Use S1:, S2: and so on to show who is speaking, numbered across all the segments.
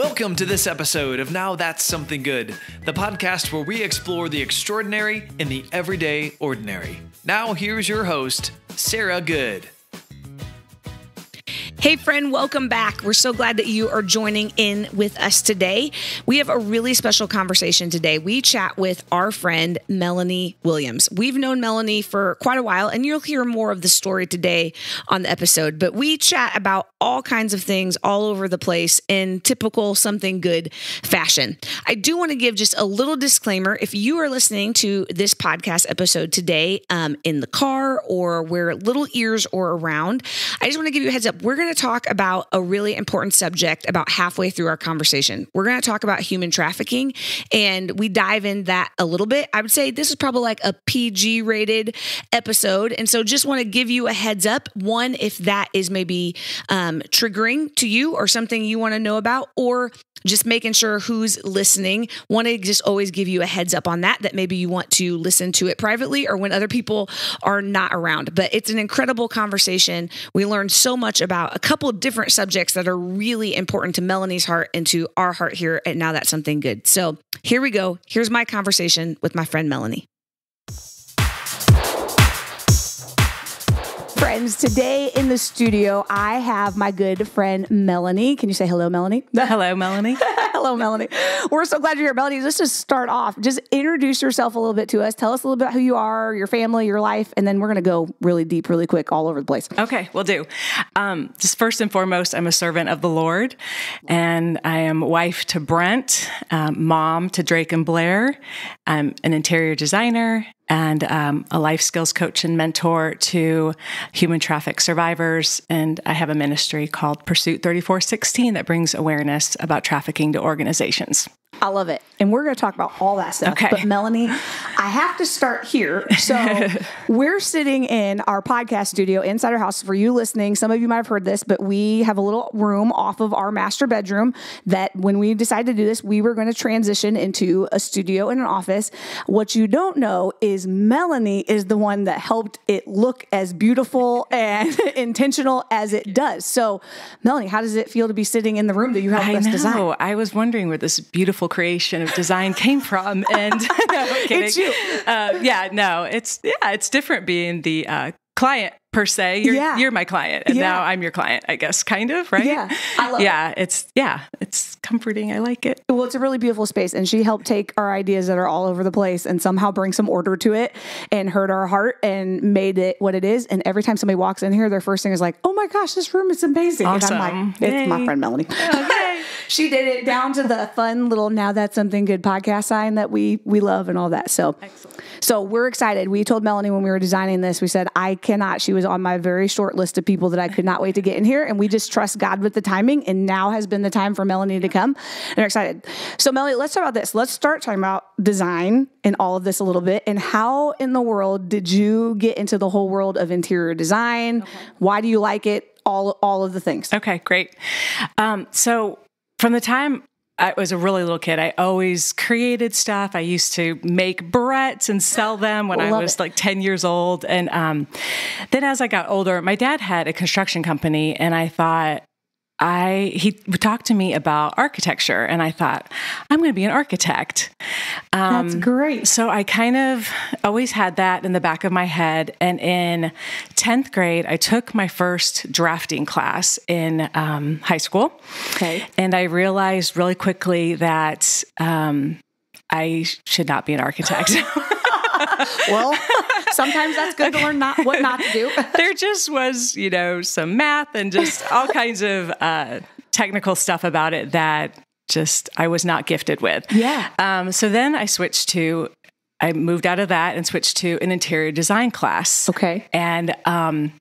S1: Welcome to this episode of Now That's Something Good, the podcast where we explore the extraordinary in the everyday ordinary. Now, here's your host, Sarah Good.
S2: Hey, friend, welcome back. We're so glad that you are joining in with us today. We have a really special conversation today. We chat with our friend, Melanie Williams. We've known Melanie for quite a while, and you'll hear more of the story today on the episode. But we chat about all kinds of things all over the place in typical something good fashion. I do want to give just a little disclaimer. If you are listening to this podcast episode today um, in the car or where little ears are around, I just want to give you a heads up. We're going to talk about a really important subject about halfway through our conversation. We're going to talk about human trafficking and we dive in that a little bit. I would say this is probably like a PG rated episode. And so just want to give you a heads up. One, if that is maybe um, triggering to you or something you want to know about, or just making sure who's listening. Want to just always give you a heads up on that, that maybe you want to listen to it privately or when other people are not around. But it's an incredible conversation. We learned so much about a couple different subjects that are really important to Melanie's heart and to our heart here And Now That's Something Good. So here we go. Here's my conversation with my friend Melanie. Friends. Today in the studio, I have my good friend Melanie. Can you say hello, Melanie?
S3: Hello, Melanie.
S2: hello, Melanie. We're so glad you're here, Melanie. Let's just start off. Just introduce yourself a little bit to us. Tell us a little bit who you are, your family, your life, and then we're going to go really deep, really quick, all over the place.
S3: Okay, we'll do. Um, just first and foremost, I'm a servant of the Lord, and I am wife to Brent, um, mom to Drake and Blair. I'm an interior designer and um, a life skills coach and mentor to human traffic survivors. And I have a ministry called Pursuit 3416 that brings awareness about trafficking to organizations.
S2: I love it. And we're going to talk about all that stuff.
S3: Okay.
S2: But Melanie, I have to start here. So we're sitting in our podcast studio inside our house. For you listening, some of you might have heard this, but we have a little room off of our master bedroom that when we decided to do this, we were going to transition into a studio and an office. What you don't know is Melanie is the one that helped it look as beautiful and intentional as it does. So, Melanie, how does it feel to be sitting in the room that you helped
S3: I
S2: us
S3: know.
S2: design?
S3: I was wondering where this beautiful creation of design came from, and no, I'm kidding.
S2: It's you.
S3: Uh, yeah, no, it's yeah, it's different being the uh, client per se. You're
S2: Yeah.
S3: you're my client, and
S2: Yeah.
S3: now I'm your client, I guess, kind of, right?
S2: Yeah, I love it.
S3: yeah, it's yeah, it's comforting. I like it.
S2: Well, it's a really beautiful space, and she helped take our ideas that are all over the place and somehow bring some order to it and heard our heart and made it what it is. And every time somebody walks in here, their first thing is like, "Oh my gosh, this room is amazing!" And I'm
S3: Awesome.
S2: like, "It's my friend Melanie." Oh, she did it down to the fun little "Now That's Something Good" podcast sign that we we love and all that. So, Excellent. so we're excited. We told Melanie when we were designing this, we said, "I cannot." She was on my very short list of people that I could not wait to get in here, and we just trust God with the timing. And now has been the time for Melanie to come, and we're excited. So, Melanie, let's talk about this. Let's start talking about design and all of this a little bit, and how in the world did you get into the whole world of interior design? Why do you like it? All all of the things.
S3: Okay, great. Um, so from the time I was a really little kid, I always created stuff. I used to make barrettes and sell them when I was
S2: it.
S3: like 10 years old. And um, then as I got older, my dad had a construction company, and I thought, I he talked to me about architecture, and I thought I'm going to be an architect. Um,
S2: That's great.
S3: so I kind of always had that in the back of my head. And in 10th grade, I took my first drafting class in um, high school.
S2: Okay.
S3: And I realized really quickly that um, I should not be an architect.
S2: Well, sometimes that's good to learn not what not to do.
S3: there just was, you know, some math and just all kinds of uh, technical stuff about it that just I was not gifted with.
S2: Yeah.
S3: Um, so then I switched to, I moved out of that and switched to an interior design class.
S2: Okay.
S3: And um,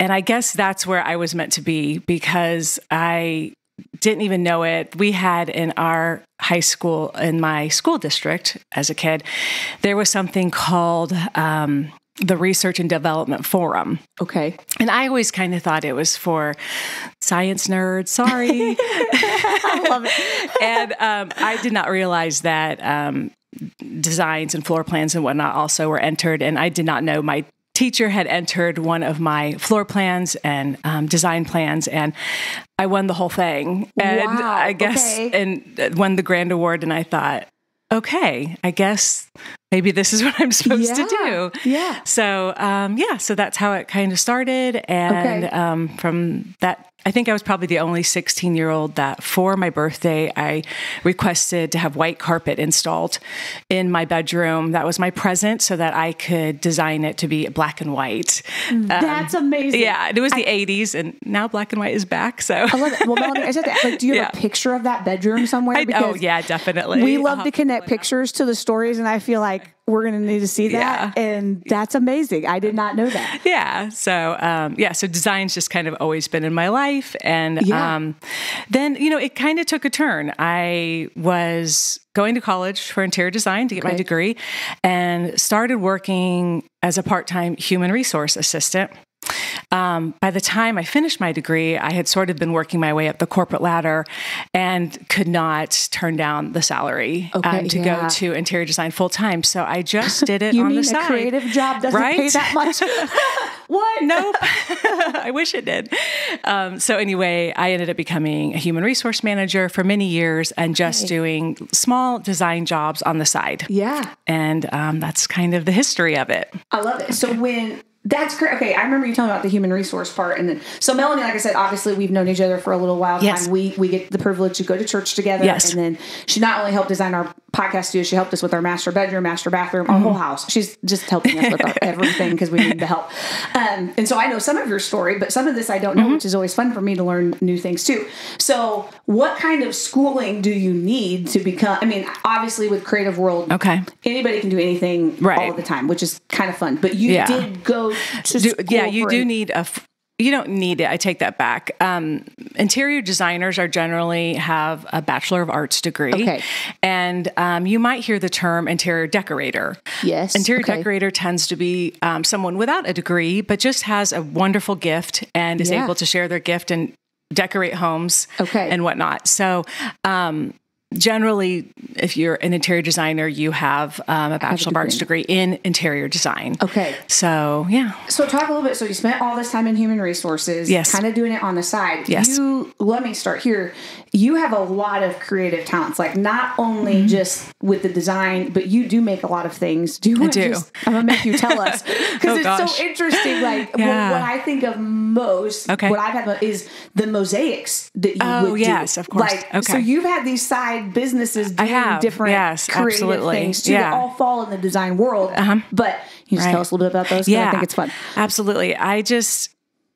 S3: and I guess that's where I was meant to be because I didn't even know it. We had in our high school, in my school district as a kid, there was something called um, the Research and Development Forum.
S2: Okay.
S3: And I always kind of thought it was for science nerds. Sorry.
S2: I love it.
S3: and um, I did not realize that um, designs and floor plans and whatnot also were entered. And I did not know my teacher had entered one of my floor plans and um, design plans, and I won the whole thing. And
S2: Wow,
S3: I guess
S2: okay.
S3: and won the grand award. And I thought, okay, I guess maybe this is what I'm supposed to do.
S2: yeah.
S3: So um, yeah, so that's how it kind of started, and
S2: Okay.
S3: um, from that. I think I was probably the only 16 year old that for my birthday, I requested to have white carpet installed in my bedroom. That was my present so that I could design it to be black and white. Um,
S2: That's amazing.
S3: yeah, it was the 80s, and now black and white is back. So,
S2: I love it. Well, Melanie, I said that. Like, do you have a picture of that bedroom somewhere?
S3: I, oh, yeah, definitely.
S2: We love to connect pictures to the stories, and I feel like we're going to need to see that.
S3: Yeah.
S2: And that's amazing. I did not know that.
S3: yeah so um, yeah so design's just kind of always been in my life and
S2: Yeah.
S3: um, then you know it kind of took a turn i was going to college for interior design to get my degree and started working as a part-time human resource assistant um, by the time I finished my degree, I had sort of been working my way up the corporate ladder and could not turn down the salary
S2: Okay,
S3: um, to
S2: yeah.
S3: go to interior design full time. So I just did it
S2: You
S3: on
S2: mean
S3: the
S2: a
S3: side.
S2: creative job doesn't pay that much? what?
S3: Nope. I wish it did. Um, so anyway, I ended up becoming a human resource manager for many years and just doing small design jobs on the side.
S2: Yeah,
S3: And um, that's kind of the history of it.
S2: I love it. So when that's great. Okay, I remember you telling about the human resource part, and then so Melanie, like I said, obviously we've known each other for a little while.
S3: Yes.
S2: Time. We we get the privilege to go to church together,
S3: Yes.
S2: and then she not only helped design our podcast studio, she helped us with our master bedroom, master bathroom, our whole
S3: Mm-hmm.
S2: house. She's just helping us with our, everything because we need the help. Um, and so I know some of your story, but some of this I don't know,
S3: Mm-hmm.
S2: which is always fun for me to learn new things too. So, what kind of schooling do you need to become? I mean, obviously with Creative World,
S3: Okay.
S2: anybody can do anything
S3: Right.
S2: all the time, which is kind of fun. But you
S3: Yeah.
S2: did go
S3: Do- yeah, you do need a. You don't need it. I take that back. Um, interior designers are generally have a bachelor of arts degree,
S2: Okay.
S3: and um, you might hear the term interior decorator.
S2: Yes,
S3: interior
S2: okay.
S3: decorator tends to be um, someone without a degree, but just has a wonderful gift and is
S2: Yeah.
S3: able to share their gift and decorate homes,
S2: Okay.
S3: and whatnot. So. Um, Generally, if you're an interior designer, you have um, a bachelor of arts degree in interior design.
S2: Okay.
S3: So, yeah.
S2: So talk a little bit. So you spent all this time in human resources,
S3: Yes.
S2: kind of doing it on the side.
S3: Yes.
S2: You let me start here. You have a lot of creative talents, like not only just with the design, but you do make a lot of things. Do you to
S3: do.
S2: just? I'm gonna make you tell us because
S3: Oh,
S2: it's
S3: gosh.
S2: so interesting. Like what-
S3: Yeah.
S2: what, I think of most,
S3: Okay.
S2: what I've had is the mosaics that you
S3: Oh,
S2: would do.
S3: yes, of course.
S2: Like so, you've had these side businesses doing
S3: have.
S2: different
S3: Yes,
S2: creative
S3: absolutely.
S2: things too.
S3: Yeah.
S2: That all fall in the design world. But you just
S3: Right.
S2: tell us a little bit about those? Yeah. I think it's fun.
S3: Absolutely. I just,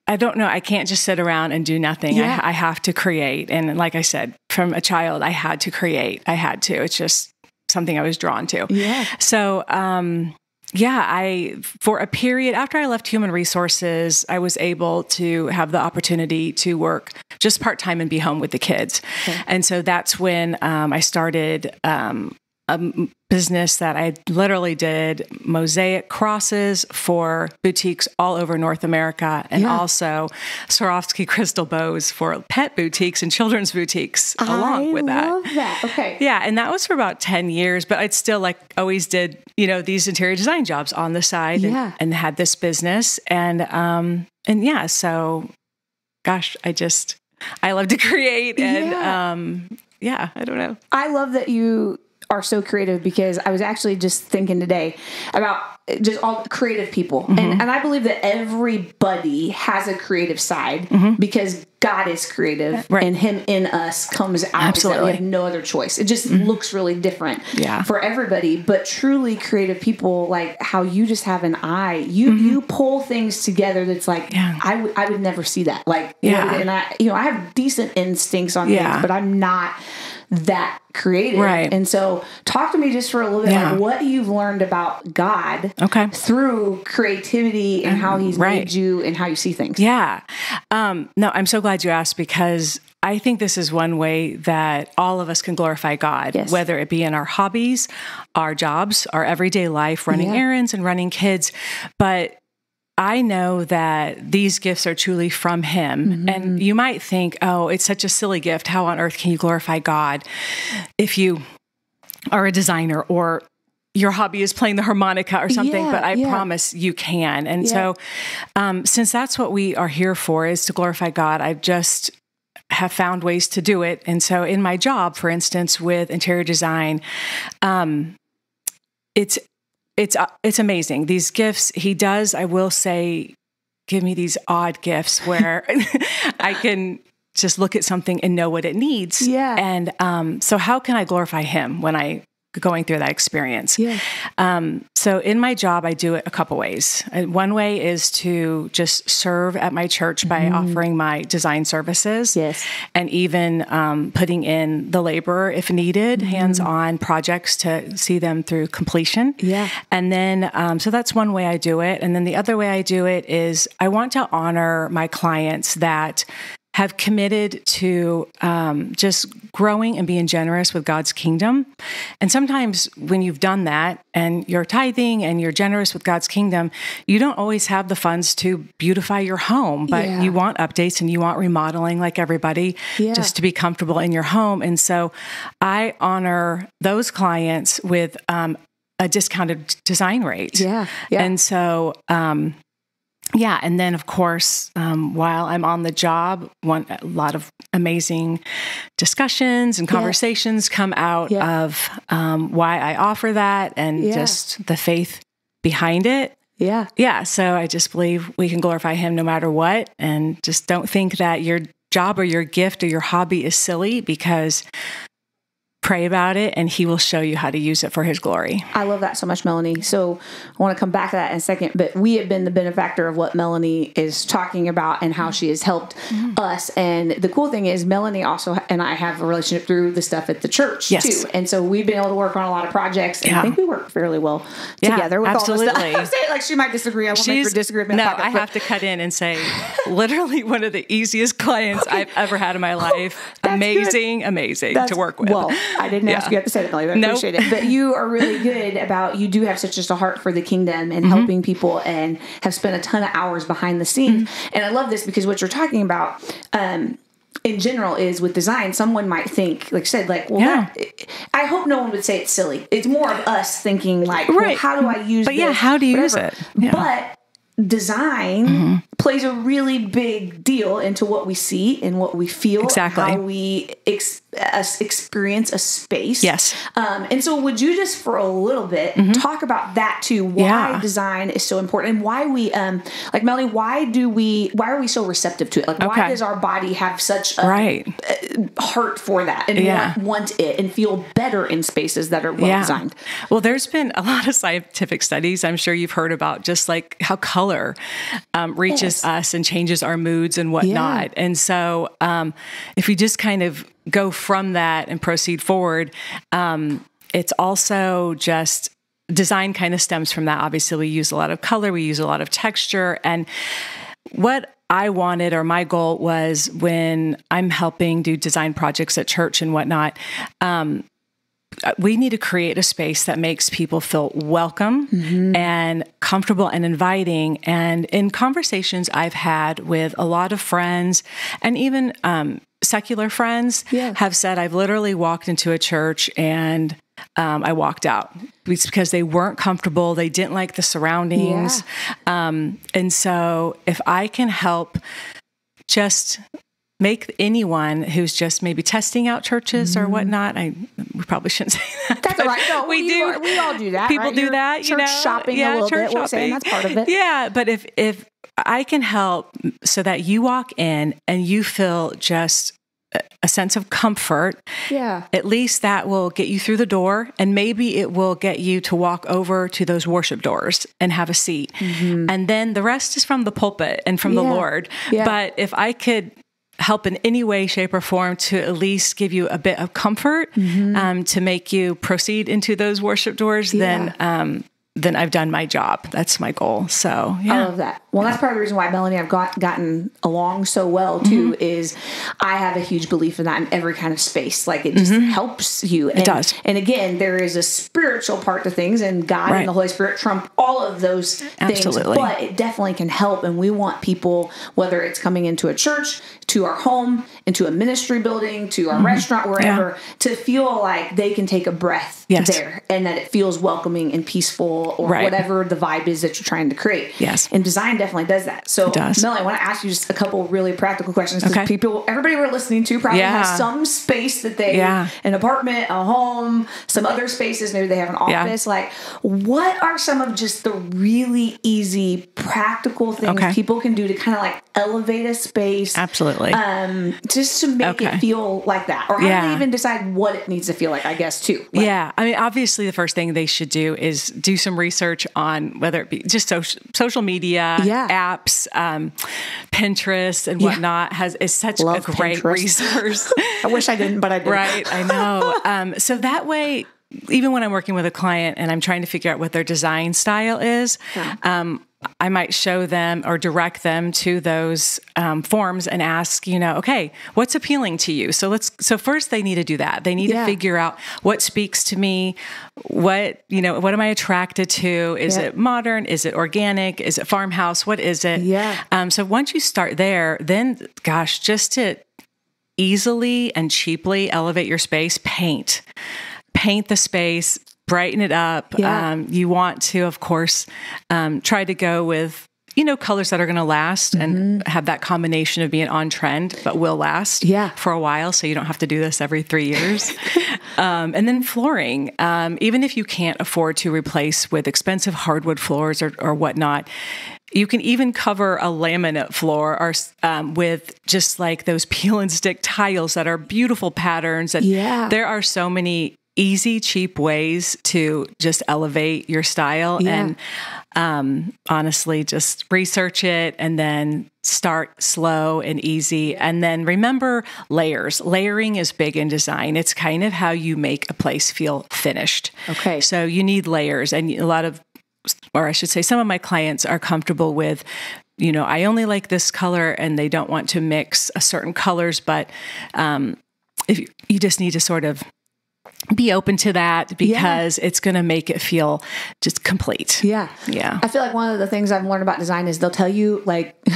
S3: I don't know. I can't just sit around and do nothing.
S2: Yeah.
S3: I, I have to create. And like I said, from a child, I had to create. I had to. It's just something I was drawn to.
S2: Yeah.
S3: So, um, yeah, I, for a period after I left human resources, I was able to have the opportunity to work just part time and be home with the kids. And so that's when um, I started um, a business that I literally did mosaic crosses for boutiques all over North America and
S2: Yeah.
S3: also Swarovski crystal bows for pet boutiques and children's boutiques along
S2: I
S3: with that.
S2: that. Okay.
S3: Yeah, and that was for about 10 years, but I'd still like always did, you know, these interior design jobs on the side and,
S2: Yeah.
S3: and had this business and um and yeah, so gosh, I just I love to create and
S2: Yeah.
S3: um yeah, I don't know.
S2: I love that you are so creative because I was actually just thinking today about just all creative people.
S3: Mm-hmm.
S2: And, and I believe that everybody has a creative side because God is creative
S3: Mm-hmm. Right.
S2: and Him in us comes out.
S3: Absolutely.
S2: We have no other choice. It just looks really different
S3: Yeah.
S2: for everybody. But truly creative people, like how you just have an eye, you you pull things together that's like,
S3: Mm-hmm. Yeah.
S2: I would I would never see that. Like,
S3: Yeah.
S2: and I, you know, I have decent instincts on
S3: Yeah.
S2: things, but I'm not that creative.
S3: Right.
S2: And so talk to me just for a little bit
S3: Yeah.
S2: like what you've learned about God
S3: Okay.
S2: through creativity and how he's
S3: Right.
S2: made you and how you see things.
S3: Yeah. Um, no, I'm so glad you asked because I think this is one way that all of us can glorify God,
S2: Yes.
S3: whether it be in our hobbies, our jobs, our everyday life, running
S2: Yeah.
S3: errands and running kids. But I know that these gifts are truly from Him.
S2: Mm-hmm.
S3: And you might think, oh, it's such a silly gift. How on earth can you glorify God if you are a designer or your hobby is playing the harmonica or something,
S2: Yeah,
S3: but I
S2: yeah.
S3: promise you can. And
S2: Yeah.
S3: so, um, since that's what we are here for is to glorify God, I've just have found ways to do it. And so, in my job, for instance, with interior design, um, it's it's uh, it's amazing. These gifts he does, I will say, give me these odd gifts where I can just look at something and know what it needs.
S2: Yeah.
S3: And um, so, how can I glorify him when I going through that experience?
S2: Yeah.
S3: Um, so in my job, I do it a couple ways. Uh, One way is to just serve at my church by offering my design services.
S2: Yes.
S3: And even um, putting in the labor if needed,
S2: Mm-hmm.
S3: hands on projects to see them through completion.
S2: Yeah.
S3: And then, um, so that's one way I do it. And then the other way I do it is I want to honor my clients that have committed to um, just growing and being generous with God's kingdom. And sometimes when you've done that and you're tithing and you're generous with God's kingdom, you don't always have the funds to beautify your home, but
S2: Yeah.
S3: you want updates and you want remodeling like everybody
S2: Yeah.
S3: just to be comfortable in your home. And so I honor those clients with um, a discounted design rate.
S2: Yeah. Yeah.
S3: And so, um, yeah, and then of course, um, while I'm on the job, one a lot of amazing discussions and conversations come out
S2: Yeah.
S3: of um, why I offer that and
S2: Yeah.
S3: just the faith behind it.
S2: yeah.
S3: Yeah, so I just believe we can glorify Him no matter what, and just don't think that your job or your gift or your hobby is silly because pray about it and He will show you how to use it for His glory.
S2: I love that so much, Melanie. So I want to come back to that in a second, but we have been the benefactor of what Melanie is talking about and how she has helped
S3: Mm-hmm.
S2: us. And the cool thing is, Melanie also and I have a relationship through the stuff at the church
S3: Yes.
S2: too. And so we've been able to work on a lot of projects, and I think we work fairly well
S3: Yeah,
S2: together. With all the
S3: absolutely.
S2: stuff. Like she might disagree. I won't make her disagree. with me
S3: no, I
S2: but-
S3: have to cut in and say, literally one of the easiest clients I've ever had in my life.
S2: That's
S3: amazing, amazing
S2: That's-
S3: to work with.
S2: Well, I didn't ask you have to say that, but I
S3: Nope.
S2: appreciate it. But you are really good about you do have such just a heart for the kingdom
S3: Mm-hmm.
S2: and helping people and have spent a ton of hours behind the scenes.
S3: Mm-hmm.
S2: And I love this because what you're talking about, um, in general is with design, someone might think, like I said, like, well,
S3: Yeah.
S2: that, I hope no one would say it's silly. It's more of us thinking, like, well,
S3: Right.
S2: how do I use
S3: But yeah, how do you use it? Yeah. Mm-hmm.
S2: But design plays a really big deal into what we see and what we feel,
S3: Exactly.
S2: how we ex- experience a space.
S3: Yes.
S2: Um, and so, would you just for a little bit talk about that too? Why
S3: Mm-hmm. Yeah.
S2: design is so important, and why we, um, like Melanie, why do we, why are we so receptive to it? Like, why does our body have such a
S3: right.
S2: heart for that and
S3: Yeah.
S2: want, want it and feel better in spaces that are well designed?
S3: Well, there's been a lot of scientific studies. I'm sure you've heard about just like how color um, reaches
S2: Yes.
S3: us and changes our moods and whatnot. And so, um, if we just kind of go from that and proceed forward, um, it's also just design kind of stems from that. Obviously, we use a lot of color, we use a lot of texture, and what I wanted or my goal was when I'm helping do design projects at church and whatnot. Um, we need to create a space that makes people feel welcome and comfortable and inviting. And in conversations I've had with a lot of friends and even um, secular friends
S2: Yeah.
S3: have said, I've literally walked into a church and um, I walked out It's because they weren't comfortable. They didn't like the surroundings. Um, and so if I can help just make anyone who's just maybe testing out churches or whatnot. I we probably shouldn't say that.
S2: Mm-hmm. That's right. No,
S3: we
S2: we
S3: do.
S2: are- we all do that,
S3: People
S2: right?
S3: do
S2: You're
S3: that. you
S2: church
S3: know?
S2: shopping a little bit. We're saying
S3: shopping.
S2: that's part of it.
S3: Yeah, but if if I can help so that you walk in and you feel just a- sense of comfort
S2: Yeah.
S3: at least that will get you through the door and maybe it will get you to walk over to those worship doors and have a seat and then the rest is from the pulpit and from the
S2: Mm-hmm.
S3: Lord
S2: Yeah.
S3: but if i could help in any way shape or form to at least give you a bit of comfort
S2: Mm-hmm.
S3: um, to make you proceed into those worship doors then um, then i've done my job that's my goal so yeah.
S2: I love that. Well, that's part of the reason why Melanie I've got, gotten along so well too.
S3: Mm-hmm.
S2: Is I have a huge belief in that in every kind of space. Like it just helps you. And,
S3: Mm-hmm. does.
S2: And again, there is a spiritual part to things, and God
S3: Right.
S2: and the Holy Spirit trump all of those things.
S3: Absolutely.
S2: But it definitely can help, and we want people, whether it's coming into a church, to our home, into a ministry building, to our restaurant, wherever, to feel like they can take a breath
S3: Yes.
S2: there, and that it feels welcoming and peaceful, or
S3: Right.
S2: whatever the vibe is that you're trying to create.
S3: Yes.
S2: And design definitely does that. So,
S3: does.
S2: Melanie, I want to ask you just a couple really practical questions because
S3: Okay.
S2: people, everybody we're listening to probably
S3: Yeah.
S2: has some space that they,
S3: Yeah.
S2: an apartment, a home, some other spaces, maybe they have an
S3: Yeah.
S2: office. Like, what are some of just the really easy, practical things
S3: Okay.
S2: people can do to kind of like elevate a space?
S3: Absolutely.
S2: Um, just to make
S3: Okay.
S2: it feel like that, or how do they even decide what it needs to feel like? I guess too. Like,
S3: yeah, I mean, obviously, the first thing they should do is do some research on whether it be just social social media,
S2: Yeah.
S3: Apps, um, Pinterest, and
S2: Yeah.
S3: whatnot. Has is such
S2: Love
S3: a great
S2: Pinterest.
S3: resource.
S2: I wish I didn't, but I did.
S3: right, I know. Um, so that way, even when I'm working with a client and I'm trying to figure out what their design style is. Um, I might show them or direct them to those um, forms and ask, you know, okay, what's appealing to you? So let's. So first, they need to do that. They need
S2: Yeah.
S3: to figure out what speaks to me. What you know, what am I attracted to? Is
S2: Yeah.
S3: it modern? Is it organic? Is it farmhouse? What is it?
S2: Yeah.
S3: Um, so once you start there, then gosh, just to easily and cheaply elevate your space, paint. Paint the space, brighten it up.
S2: Yeah.
S3: Um, you want to, of course, um, try to go with you know colors that are going to last and have that combination of being on trend but will last
S2: Mm-hmm. Yeah.
S3: for a while so you don't have to do this every three years um, and then flooring um, even if you can't afford to replace with expensive hardwood floors or, or whatnot you can even cover a laminate floor or um, with just like those peel and stick tiles that are beautiful patterns and
S2: Yeah.
S3: there are so many easy cheap ways to just elevate your style
S2: Yeah.
S3: and um, honestly just research it and then start slow and easy. And then remember layers. Layering is big in design. It's kind of how you make a place feel finished.
S2: Okay.
S3: so you need layers. And a lot of or i should say some of my clients are comfortable with you know i only like this color and they don't want to mix a certain colors but um, if you, you just need to sort of be open to that because it's going to make it feel just complete
S2: Yeah.
S3: Yeah.
S2: I feel like one of the things I've learned about design is they'll tell you, like,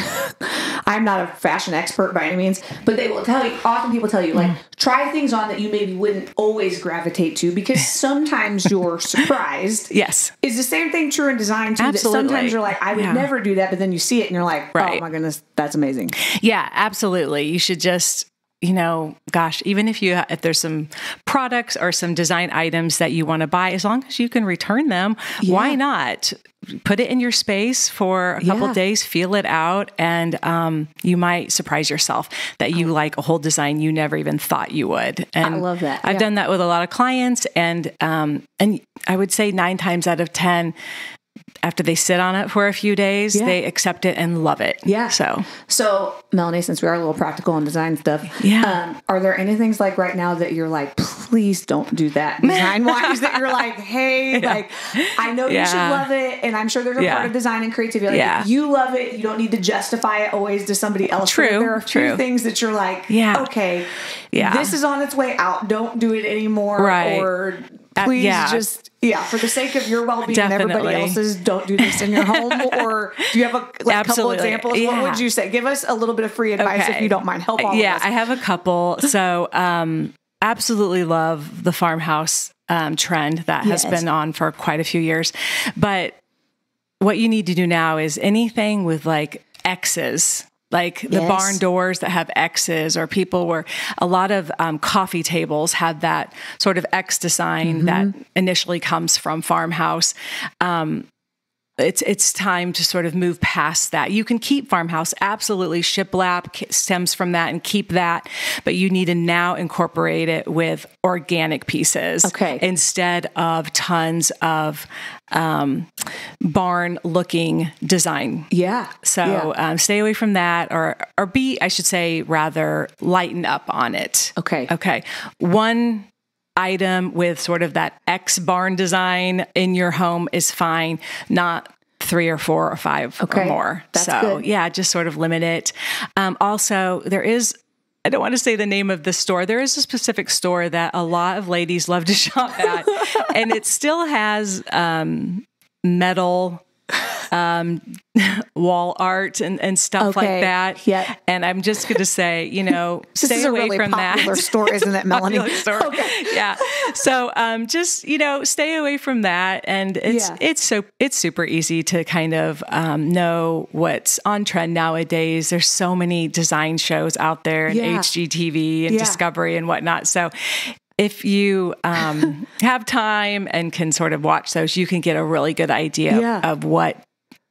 S2: I'm not a fashion expert by any means, but they will tell you, often people tell you, like,
S3: Mm.
S2: try things on that you maybe wouldn't always gravitate to because sometimes you're surprised.
S3: yes
S2: Is the same thing true in design too? That sometimes you're like, I would
S3: Yeah.
S2: never do that, but then you see it and you're like, oh my goodness, that's amazing.
S3: Yeah, absolutely. You should just, you know, gosh, even if you if there's some products or some design items that you want to buy, as long as you can return them, why not? Put it in your space for a couple
S2: Yeah.
S3: days, feel it out, and um, you might surprise yourself that you like a whole design you never even thought you would. And I
S2: love that.
S3: I've
S2: Yeah.
S3: done that with a lot of clients, and um, and I would say nine times out of ten. After they sit on it for a few days,
S2: Yeah.
S3: they accept it and love it.
S2: Yeah.
S3: So
S2: So, Melanie, since we are a little practical on design stuff,
S3: Yeah.
S2: um, are there any things like right now that you're like, please don't do that design wise? that you're like, hey, like, I know you should love it, and I'm sure there's a
S3: Yeah.
S2: part of design and creativity. Like,
S3: Yeah.
S2: you love it, you don't need to justify it always to somebody else. But
S3: True,
S2: There are a few
S3: true.
S2: things that you're like,
S3: Yeah.
S2: okay,
S3: Yeah.
S2: this is on its way out. Don't do it anymore,
S3: Right.
S2: or please
S3: yeah.
S2: just. Yeah, for the sake of your well-being and everybody else's, don't do this in your home. Or do you have a like, couple examples? What would you say? Give us a little bit of free advice if you don't mind. Help all
S3: yeah,
S2: of us.
S3: I have a couple. So, um, absolutely love the farmhouse um, trend that has
S2: Yes.
S3: been on for quite a few years. But what you need to do now is anything with like X's. Like the
S2: Yes.
S3: barn doors that have X's, or people where a lot of um, coffee tables have that sort of X design that initially comes from farmhouse. Um, it's it's time to sort of move past that. You can keep farmhouse absolutely. Shiplap stems from that and keep that, but you need to now incorporate it with organic pieces,
S2: Okay.
S3: instead of tons of um, barn looking design.
S2: yeah.
S3: So
S2: Yeah.
S3: um, stay away from that, or or be I should say rather lighten up on it.
S2: Okay.
S3: Okay. One item with sort of that X barn design in your home is fine. Not three or four or five
S2: Okay.
S3: or more.
S2: That's
S3: so
S2: good.
S3: yeah, just sort of limit it. Um, also, there is. I don't want to say the name of the store. There is a specific store that a lot of ladies love to shop at, and it still has um, metal um, wall art and, and stuff
S2: Okay.
S3: like that.
S2: Yeah.
S3: And I'm just going to say, you know, stay away
S2: really
S3: from that.
S2: store, isn't it, Melanie?
S3: Store. Yeah. So um, just you know, stay away from that, and it's
S2: Yeah.
S3: it's so it's super easy to kind of um, know what's on trend nowadays. There's so many design shows out there, and
S2: Yeah.
S3: HGTV and
S2: Yeah.
S3: Discovery and whatnot. So. If you um, have time and can sort of watch those, you can get a really good idea
S2: Yeah.
S3: of what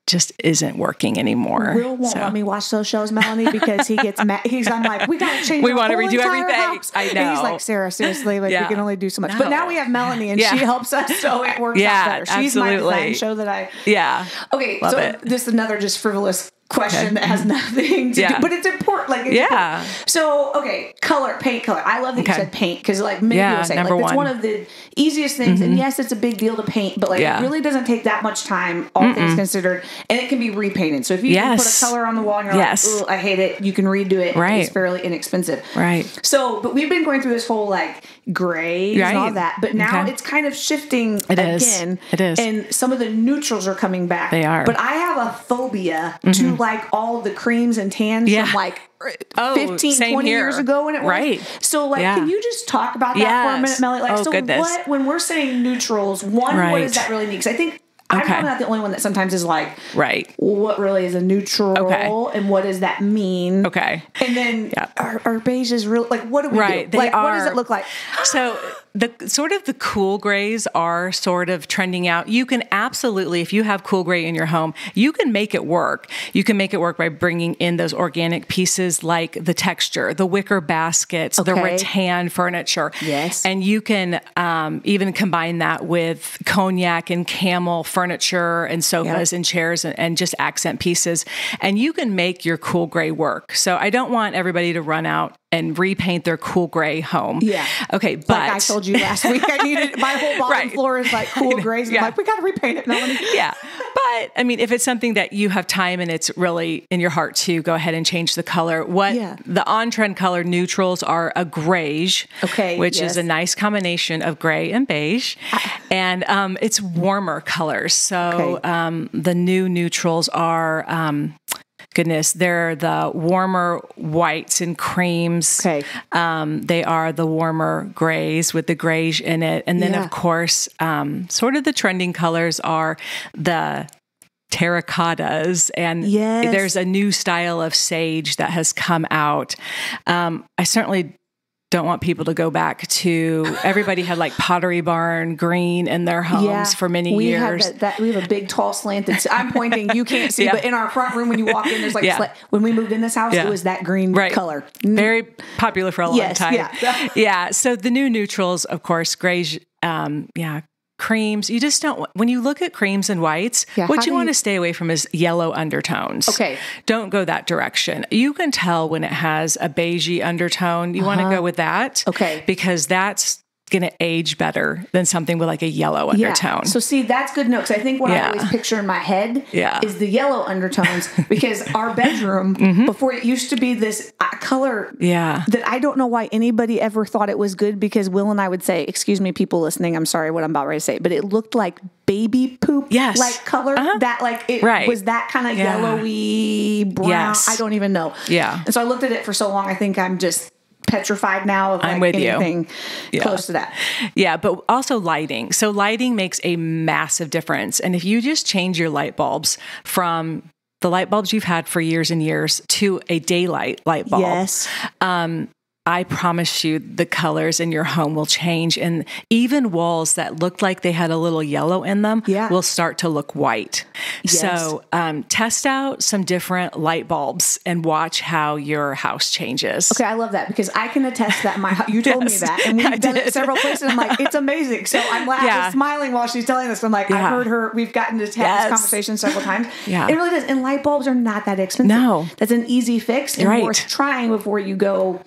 S3: just isn't working anymore.
S2: Will won't
S3: So-
S2: let me watch those shows, Melanie, because he gets mad. He's I'm like, we gotta change.
S3: We wanna redo everything.
S2: house.
S3: I
S2: And he's like, Sarah, seriously, like we can only do so much. But now we have Melanie, and
S3: Yeah.
S2: she helps us, so it works
S3: Yeah,
S2: out better. She's my
S3: absolutely.
S2: design show that I.
S3: Yeah.
S2: Okay,
S3: Love
S2: so
S3: it.
S2: this is another just frivolous question
S3: Okay.
S2: that has nothing to
S3: Yeah.
S2: do, but it's important. Like, it's
S3: Yeah.
S2: important. So, okay, color, paint color. I love that
S3: Okay.
S2: you said paint because, like, many
S3: Yeah,
S2: people say, like, it's one
S3: one.
S2: of the easiest things. And mm-hmm. yes, it's a big deal to paint, but like,
S3: Yeah.
S2: it really doesn't take that much time, all things considered, and it can be repainted. So if you can put a color on the wall and you're
S3: Yes.
S2: like, "Ooh, I hate it," you can redo it.
S3: Right.
S2: It's fairly inexpensive.
S3: Right.
S2: So, but we've been going through this whole like grays and all
S3: Right.
S2: that, but now
S3: Okay.
S2: it's kind of shifting
S3: It is.
S2: again.
S3: It is.
S2: And some of the neutrals are coming back.
S3: They are. Mm-hmm.
S2: But I have a phobia to like all the creams and tans
S3: Yeah.
S2: from like
S3: Oh,
S2: 15, 20
S3: here.
S2: years ago when it was.
S3: Right.
S2: So like,
S3: Yeah.
S2: can you just talk about that for a minute, Melly? Like,
S3: Oh,
S2: so
S3: goodness.
S2: what, when we're saying neutrals, one, what does that really mean? Because I think
S3: Okay.
S2: probably not the only one that sometimes is like,
S3: Right.
S2: what really is a neutral
S3: Okay.
S2: and what does that mean?
S3: Okay.
S2: And then
S3: Yeah.
S2: our, our beige is real. Like, what do we
S3: Right,
S2: do?
S3: they
S2: like, what does it look like?
S3: So the sort of the cool grays are sort of trending out. You can absolutely, if you have cool gray in your home, you can make it work. You can make it work by bringing in those organic pieces like the texture, the wicker baskets, the rattan furniture.
S2: Yes.
S3: and you can um, even combine that with cognac and camel furniture and sofas
S2: Yep.
S3: and chairs and, and just accent pieces, and you can make your cool gray work. So I don't want everybody to run out and repaint their cool gray home.
S2: Yeah.
S3: Okay, but
S2: Like I told you last week, I needed my whole bottom
S3: Right.
S2: floor is like cool grays.
S3: Yeah.
S2: I'm like, we got to repaint it, Melanie.
S3: yeah. But I mean, if it's something that you have time and it's really in your heart to go ahead and change the color, what
S2: Yeah.
S3: the on trend color neutrals are a greige,
S2: Okay,
S3: which
S2: yes.
S3: is a nice combination of gray and beige, and um, it's warmer colors. So
S2: Okay.
S3: um, the new neutrals are. Um, Goodness, they're the warmer whites and creams.
S2: Okay.
S3: Um, they are the warmer grays with the greige in it. And then,
S2: Yeah.
S3: of course, um, sort of the trending colors are the terracottas. And
S2: Yes.
S3: there's a new style of sage that has come out. Um, I certainly don't want people to go back to everybody had like pottery barn green in their homes for many
S2: we
S3: years
S2: Have that, that, we have a big, tall, slanted. I'm pointing. You can't see,
S3: Yeah.
S2: but in our front room, when you walk in, there's like
S3: Yeah.
S2: when we moved in this house,
S3: Yeah.
S2: it was that green
S3: right.
S2: color.
S3: Very popular for a long
S2: Yes,
S3: time.
S2: yeah.
S3: yeah. So the new neutrals, of course, greige, um, yeah, creams. You just don't. When you look at creams and whites,
S2: Yeah,
S3: what you want
S2: you-
S3: to stay away from is yellow undertones.
S2: Okay.
S3: Don't go that direction. You can tell when it has a beigey undertone. You want to go with that.
S2: Uh-huh. Okay.
S3: Because that's going to age better than something with like a yellow undertone.
S2: So see, that's good notes. I think what I always picture in my head
S3: Yeah.
S2: is the yellow undertones because our bedroom before it used to be this uh, color
S3: Mm-hmm. yeah.
S2: that I don't know why anybody ever thought it was good because Will and I would say, excuse me, people listening, I'm sorry what I'm about to say, but it looked like baby poop
S3: Yes.
S2: like color
S3: Uh-huh.
S2: that like it
S3: Right.
S2: was that kind of
S3: Yeah.
S2: yellowy brown.
S3: Yes.
S2: I don't even know.
S3: Yeah.
S2: And so I looked at it for so long, I think I'm just petrified now of like
S3: I'm with you.
S2: anything
S3: Yeah.
S2: close to that.
S3: Yeah, but also lighting. So lighting makes a massive difference. And if you just change your light bulbs from the light bulbs you've had for years and years to a daylight light bulb,
S2: Yes.
S3: Um, I promise you the colors in your home will change. And even walls that looked like they had a little yellow in them
S2: Yeah.
S3: will start to look white.
S2: Yes.
S3: So um, test out some different light bulbs and watch how your house changes.
S2: Okay, I love that because I can attest that my you told
S3: Yes,
S2: me that, and
S3: I
S2: we've done it several places. I'm like, it's amazing. So I'm laughing,
S3: Yeah.
S2: smiling while she's telling this. I'm like, I
S3: Yeah.
S2: heard her. We've gotten to have
S3: Yes.
S2: this conversation several times.
S3: Yeah.
S2: it really does. And light bulbs are not that expensive.
S3: No.
S2: that's an easy fix and
S3: Right.
S2: worth trying before you go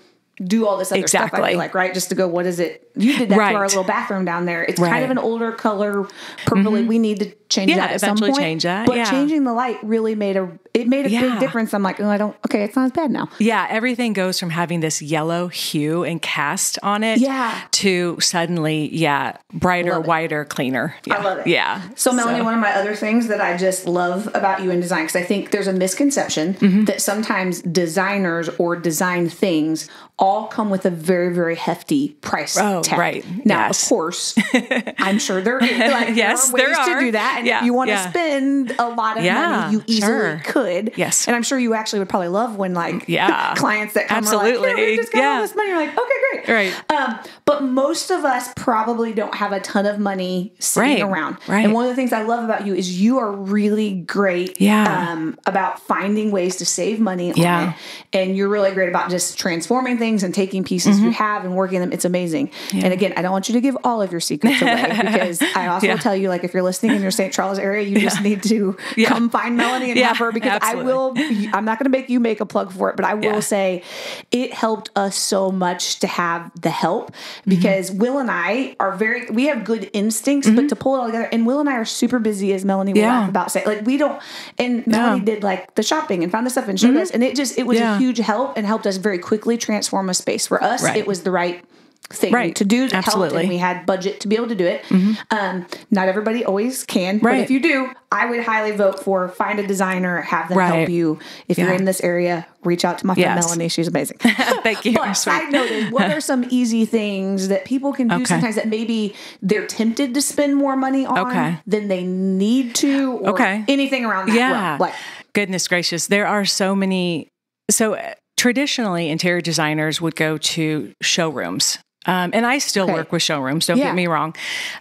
S2: do all this other stuff. I
S3: Exactly.
S2: feel like right, just to go. What is it? You did that
S3: Right.
S2: to our little bathroom down there. It's kind of an older color, purpley. Mm-hmm. We need to change
S3: Yeah,
S2: that at some
S3: eventually
S2: point.
S3: change that,
S2: But
S3: yeah.
S2: changing the light really made a it made a big difference. I'm like, oh, I don't. Okay, it's not as bad now.
S3: Yeah, everything goes from having this yellow hue and cast on it
S2: Yeah.
S3: to suddenly, yeah, brighter, whiter, cleaner. Yeah.
S2: I love it.
S3: Yeah.
S2: So, Melanie, one of my other things that I just love about you in design, because I think there's a misconception mm-hmm. that sometimes designers or design things all come with a very, very hefty price
S3: Oh,
S2: tag.
S3: right.
S2: Now,
S3: Yes.
S2: of course, I'm sure there, like,
S3: Yes,
S2: there are ways
S3: there
S2: to do that. And
S3: Yeah,
S2: if you want to
S3: yeah.
S2: spend a lot of
S3: Yeah,
S2: money, you easily
S3: sure.
S2: could.
S3: Yes.
S2: And I'm sure you actually would probably love when, like,
S3: Yeah.
S2: clients that come are like,
S3: Absolutely.
S2: "Here, we just got all
S3: Yeah.
S2: this money. You're like, okay, great.
S3: Right.
S2: Um, but most of us probably don't have a ton of money sitting
S3: Right.
S2: around.
S3: Right.
S2: And one of the things I love about you is you are really great
S3: Yeah.
S2: um, about finding ways to save money
S3: Yeah.
S2: on it. And you're really great about just transforming things and taking pieces
S3: Mm-hmm.
S2: you have and working them. It's amazing. And again, I don't want you to give all of your secrets away because I also
S3: Yeah.
S2: tell you, like, if you're listening in your St. Charles area, you just need to
S3: Yeah.
S2: come find Melanie and
S3: Yeah,
S2: have her because
S3: absolutely.
S2: I will, I'm not going to make you make a plug for it, but I will
S3: Yeah.
S2: say it helped us so much to have the help because
S3: Mm-hmm.
S2: Will and I are very, we have good instincts, but to pull it all together, and Will and I are super busy, as Melanie will
S3: Yeah.
S2: laugh about saying, like, we don't, and Melanie did like the shopping and found the stuff and showed us, and it just, it was a
S3: Mm-hmm.
S2: Huge help and helped us very quickly transform a space. For us,
S3: Right.
S2: it was the right thing
S3: Right.
S2: to do
S3: Absolutely. Mm-hmm.
S2: and we had budget to be able to do it um, not everybody always can but if you do i would highly vote for find a designer have them help you if you're in this area reach out to my friend
S3: Yes.
S2: melanie she's amazing
S3: Thank you.
S2: but
S3: Sweet.
S2: side note what are some easy things that people can do
S3: Okay.
S2: sometimes that maybe they're tempted to spend more money on
S3: Okay.
S2: than they need to or
S3: Okay.
S2: anything around that
S3: yeah.
S2: realm? like
S3: Goodness gracious. There are so many. So traditionally, interior designers would go to showrooms. Um, and I still
S2: Okay.
S3: work with showrooms, don't
S2: Yeah.
S3: get me wrong.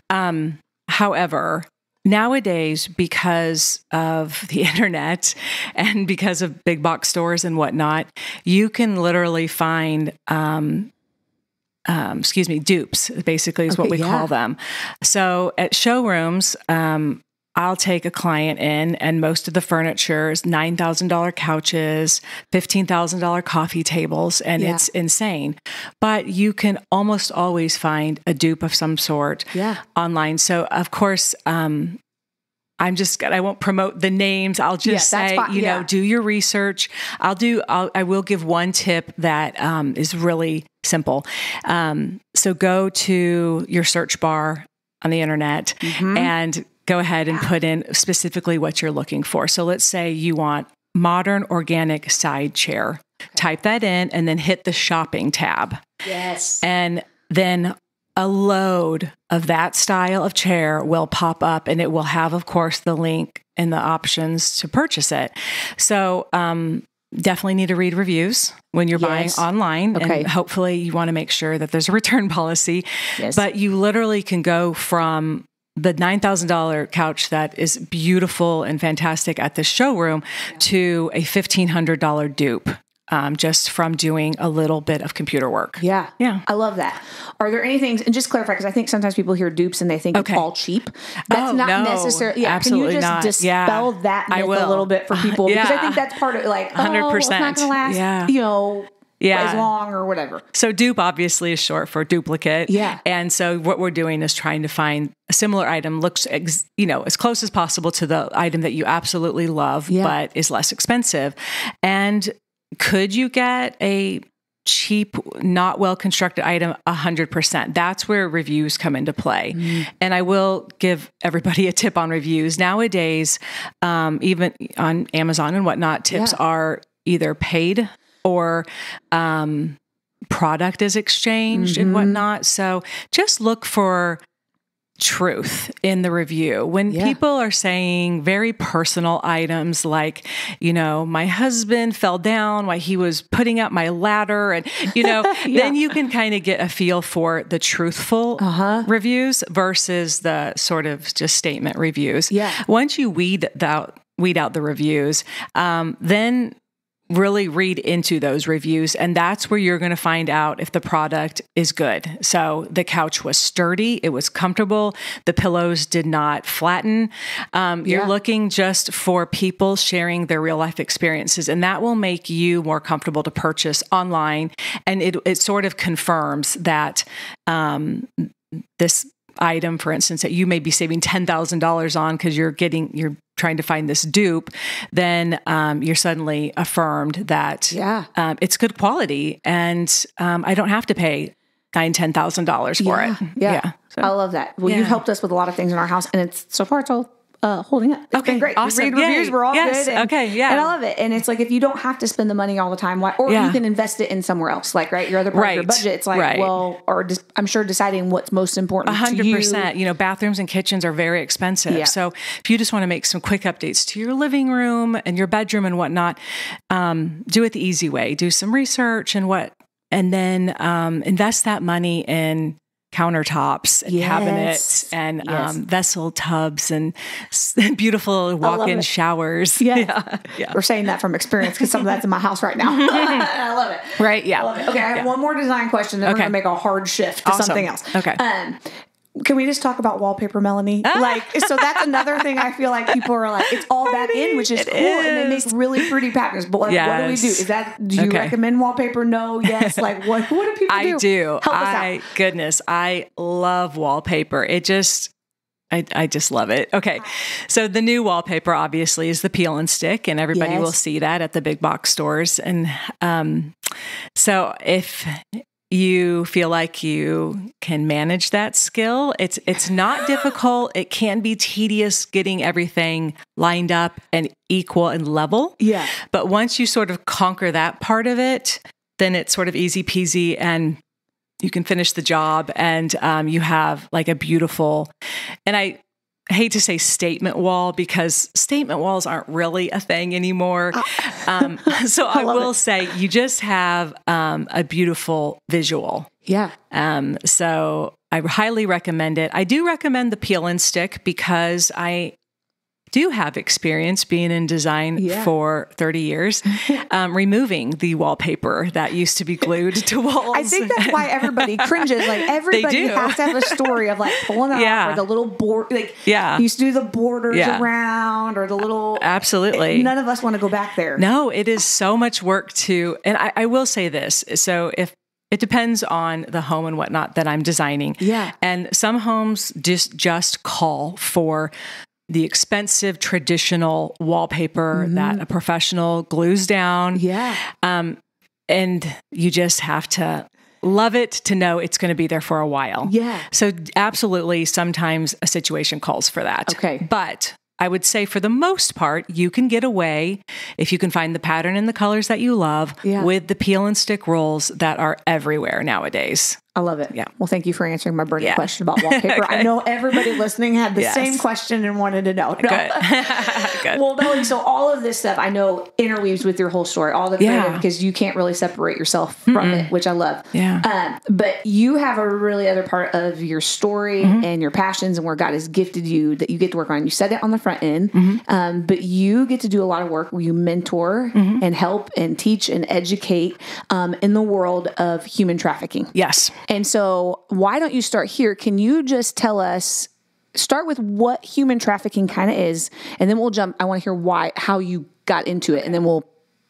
S3: Um, however, nowadays, because of the internet and because of big box stores and whatnot, you can literally find um, um, excuse me, dupes, basically is what we
S2: yeah.
S3: call them. So at showrooms, um, I'll take a client in, and most of the furniture is $9,000 couches, $15,000 coffee tables, and
S2: Yeah.
S3: it's insane. But you can almost always find a dupe of some sort
S2: Yeah.
S3: online. So, of course, um, I'm just I won't promote the names. I'll just
S2: Yeah,
S3: say, you know, do your research. I'll do. I'll, I will give one tip that um, is really simple. Um, so go to your search bar on the internet
S2: Mm-hmm.
S3: and go ahead and put in specifically what you're looking for. So let's say you want modern organic side chair. Type that in and then hit the shopping tab
S2: yes
S3: and then a load of that style of chair will pop up and it will have of course the link and the options to purchase it so um, definitely need to read reviews when you're
S2: Yes.
S3: buying online
S2: Okay.
S3: and hopefully you want to make sure that there's a return policy
S2: Yes.
S3: but you literally can go from the $9,000 couch that is beautiful and fantastic at the showroom to a $1,500 dupe um, just from doing a little bit of computer work.
S2: Yeah.
S3: Yeah.
S2: I love that. Are there any things, and just clarify, because I think sometimes people hear dupes and they think
S3: Okay.
S2: it's all cheap. That's
S3: Oh,
S2: not
S3: no.
S2: necessarily, yeah.
S3: Absolutely
S2: can you just
S3: not.
S2: dispel
S3: Yeah.
S2: that
S3: I
S2: myth a little bit for people? Because I think that's part of it, like, 100%. Oh, it's not going to last,
S3: Yeah.
S2: you know,
S3: Yeah.
S2: as long or whatever.
S3: So dupe obviously is short for duplicate.
S2: Yeah.
S3: And so what we're doing is trying to find a similar item looks ex, you know as close as possible to the item that you absolutely love
S2: Yeah.
S3: but is less expensive. And could you get a cheap not well constructed item 100% that's where reviews come into play and i will give everybody a tip on reviews nowadays um, even on amazon and whatnot tips
S2: Yeah.
S3: are either paid or um, product is exchanged and
S2: Mhm.
S3: whatnot. So just look for truth in the review. When
S2: Yeah.
S3: people are saying very personal items like, you know, my husband fell down while he was putting up my ladder and you know, then you can kind of get a feel for the truthful
S2: Uh-huh.
S3: reviews versus the sort of just statement reviews.
S2: Yeah.
S3: Once you weed out weed out the reviews, um, then really read into those reviews and that's where you're going to find out if the product is good. So the couch was sturdy, it was comfortable, the pillows did not flatten. Um, You're looking just for people sharing their real life experiences, and that will make you more comfortable to purchase online. And it, it sort of confirms that um, this item, for instance, that you may be saving ten thousand dollars on because you're getting you're trying to find this dupe, then um, you're suddenly affirmed that
S2: Yeah.
S3: um, it's good quality, and um, I don't have to pay nine ten thousand dollars for it.
S2: Yeah.
S3: So-
S2: I love that. Well,
S3: Yeah.
S2: you've helped us with a lot of things in our house, and it's so far it's all uh, holding up. It's
S3: Okay,
S2: been great. We
S3: awesome.
S2: Read reviews,
S3: Yay.
S2: we're all
S3: Yes,
S2: good. And,
S3: okay, yeah.
S2: And I love it. And it's like if you don't have to spend the money all the time, why, or you can invest it in somewhere else, like right, your other part of your budget. It's like,
S3: right.
S2: well, or just, I'm sure deciding what's most important.
S3: A hundred
S2: you.
S3: percent. You know, bathrooms and kitchens are very expensive.
S2: Yeah.
S3: So if you just want to make some quick updates to your living room and your bedroom and whatnot, um, do it the easy way. Do some research and what, and then um, invest that money in countertops and
S2: Yes.
S3: cabinets and
S2: Yes.
S3: um, vessel tubs and beautiful walk-in showers.
S2: Yeah.
S3: yeah. yeah.
S2: We're saying that from experience because some of that's in my house right now. I love it.
S3: Right. Yeah.
S2: I love it. Okay, I have one more design question, then we're going to make a hard shift to
S3: Awesome.
S2: something else.
S3: Okay.
S2: Um, can we just talk about wallpaper, Melanie?
S3: Ah.
S2: Like, so that's another thing I feel like people are like, it's all back in, which is
S3: It
S2: cool, and they make really pretty patterns. But like, what do we do? Is that do you
S3: Okay.
S2: recommend wallpaper? No, yes. Like, what? What do people
S3: I
S2: do?
S3: do.
S2: Help us
S3: I
S2: out.
S3: goodness, I love wallpaper. It just I, I just love it. Okay. So the new wallpaper obviously is the peel and stick, and everybody
S2: Yes.
S3: will see that at the big box stores. And um, so if you feel like you can manage that skill, it's it's not difficult. It can be tedious getting everything lined up and equal and level.
S2: Yeah.
S3: But once you sort of conquer that part of it, then it's sort of easy peasy and you can finish the job and um, you have like a beautiful, and I hate to say statement wall because statement walls aren't really a thing anymore. Um, so I,
S2: love
S3: will
S2: it.
S3: say you just have um, a beautiful visual.
S2: Yeah.
S3: Um, so I highly recommend it. I do recommend the peel and stick because I do you have experience being in design
S2: Yeah.
S3: for 30 years, um, removing the wallpaper that used to be glued to walls.
S2: I think that's why everybody cringes. Like everybody has to have a story of like pulling it
S3: Yeah.
S2: off or the little board. Like
S3: Yeah.
S2: you used to do the borders
S3: Yeah.
S2: around or the little.
S3: Absolutely.
S2: None of us want to go back there.
S3: No, it is so much work to, and I, I will say this. So if it depends on the home and whatnot that I'm designing.
S2: Yeah.
S3: And some homes just just call for the expensive traditional wallpaper that a professional glues down.
S2: Yeah.
S3: Um, and you just have to love it to know it's going to be there for a while.
S2: Yeah.
S3: So absolutely sometimes a situation calls for that.
S2: Okay.
S3: But I would say for the most part, you can get away if you can find the pattern and the colors that you love
S2: Yeah.
S3: with the peel and stick rolls that are everywhere nowadays.
S2: I love it.
S3: Yeah.
S2: Well, thank you for answering my burning
S3: Yeah.
S2: question about wallpaper. I know everybody listening had the
S3: Yes.
S2: same question and wanted to know. No.
S3: Good. Good.
S2: Well, Melanie, so all of this stuff I know interweaves with your whole story, all the
S3: Yeah.
S2: because you can't really separate yourself from it, which I love.
S3: Yeah.
S2: Um, but you have a really other part of your story
S3: Mm-hmm.
S2: and your passions and where God has gifted you that you get to work on. You said it on the front end,
S3: Mm-hmm.
S2: um, but you get to do a lot of work where you mentor
S3: Mm-hmm.
S2: and help and teach and educate um, in the world of human trafficking.
S3: yes.
S2: And so, why don't you start here? Can you just tell us? Start with what human trafficking kind of is, and then we'll jump. I want to hear why, how you got into it, and then we'll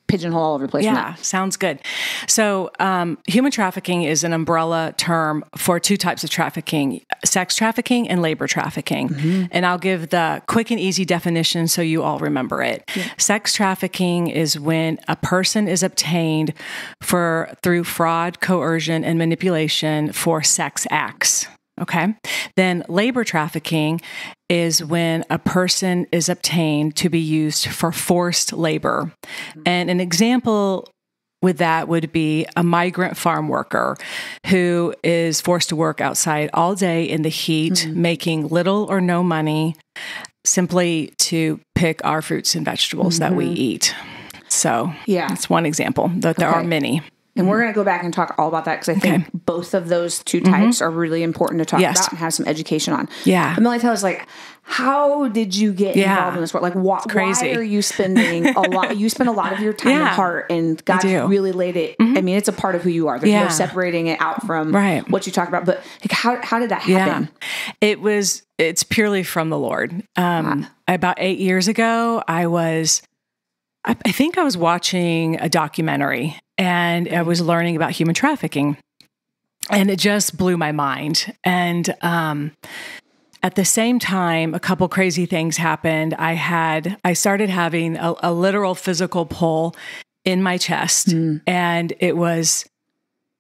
S2: pigeonhole all over the place.
S3: Yeah, sounds good. So, um, human trafficking is an umbrella term for two types of trafficking sex trafficking and labor trafficking. And I'll give the quick and easy definition so you all remember it. Sex trafficking is when a person is obtained for through fraud, coercion, and manipulation for sex acts. Okay. Then labor trafficking is when a person is obtained to be used for forced labor. Mm-hmm. And an example with that would be a migrant farm worker who is forced to work outside all day in the heat, mm-hmm. making little or no money simply to pick our fruits and vegetables that we mm-hmm. eat. So,
S2: Yeah.
S3: that's one example, though there are many.
S2: And we're going to go back and talk all about that because I think both of those two types are really important to talk
S3: Yes.
S2: about and have some education on.
S3: Yeah.
S2: But Melanie, tell us like how did you get
S3: Yeah.
S2: involved in this work? Like, why,
S3: crazy.
S2: why are you spending a lot? You spend a lot of your time and heart, and God.
S3: Mm-hmm.
S2: really laid it. I mean, it's a part of who you are. There's no
S3: Yeah.
S2: separating it out from
S3: Right.
S2: what you talk about. But like, how how did that
S3: Yeah.
S2: happen?
S3: It was, it's purely from the Lord. Um, About eight years ago, I was, I think I was watching a documentary and I was learning about human trafficking. And it just blew my mind. And um, at the same time, a couple crazy things happened. I had, I started having a, a literal physical pull in my chest. And it was,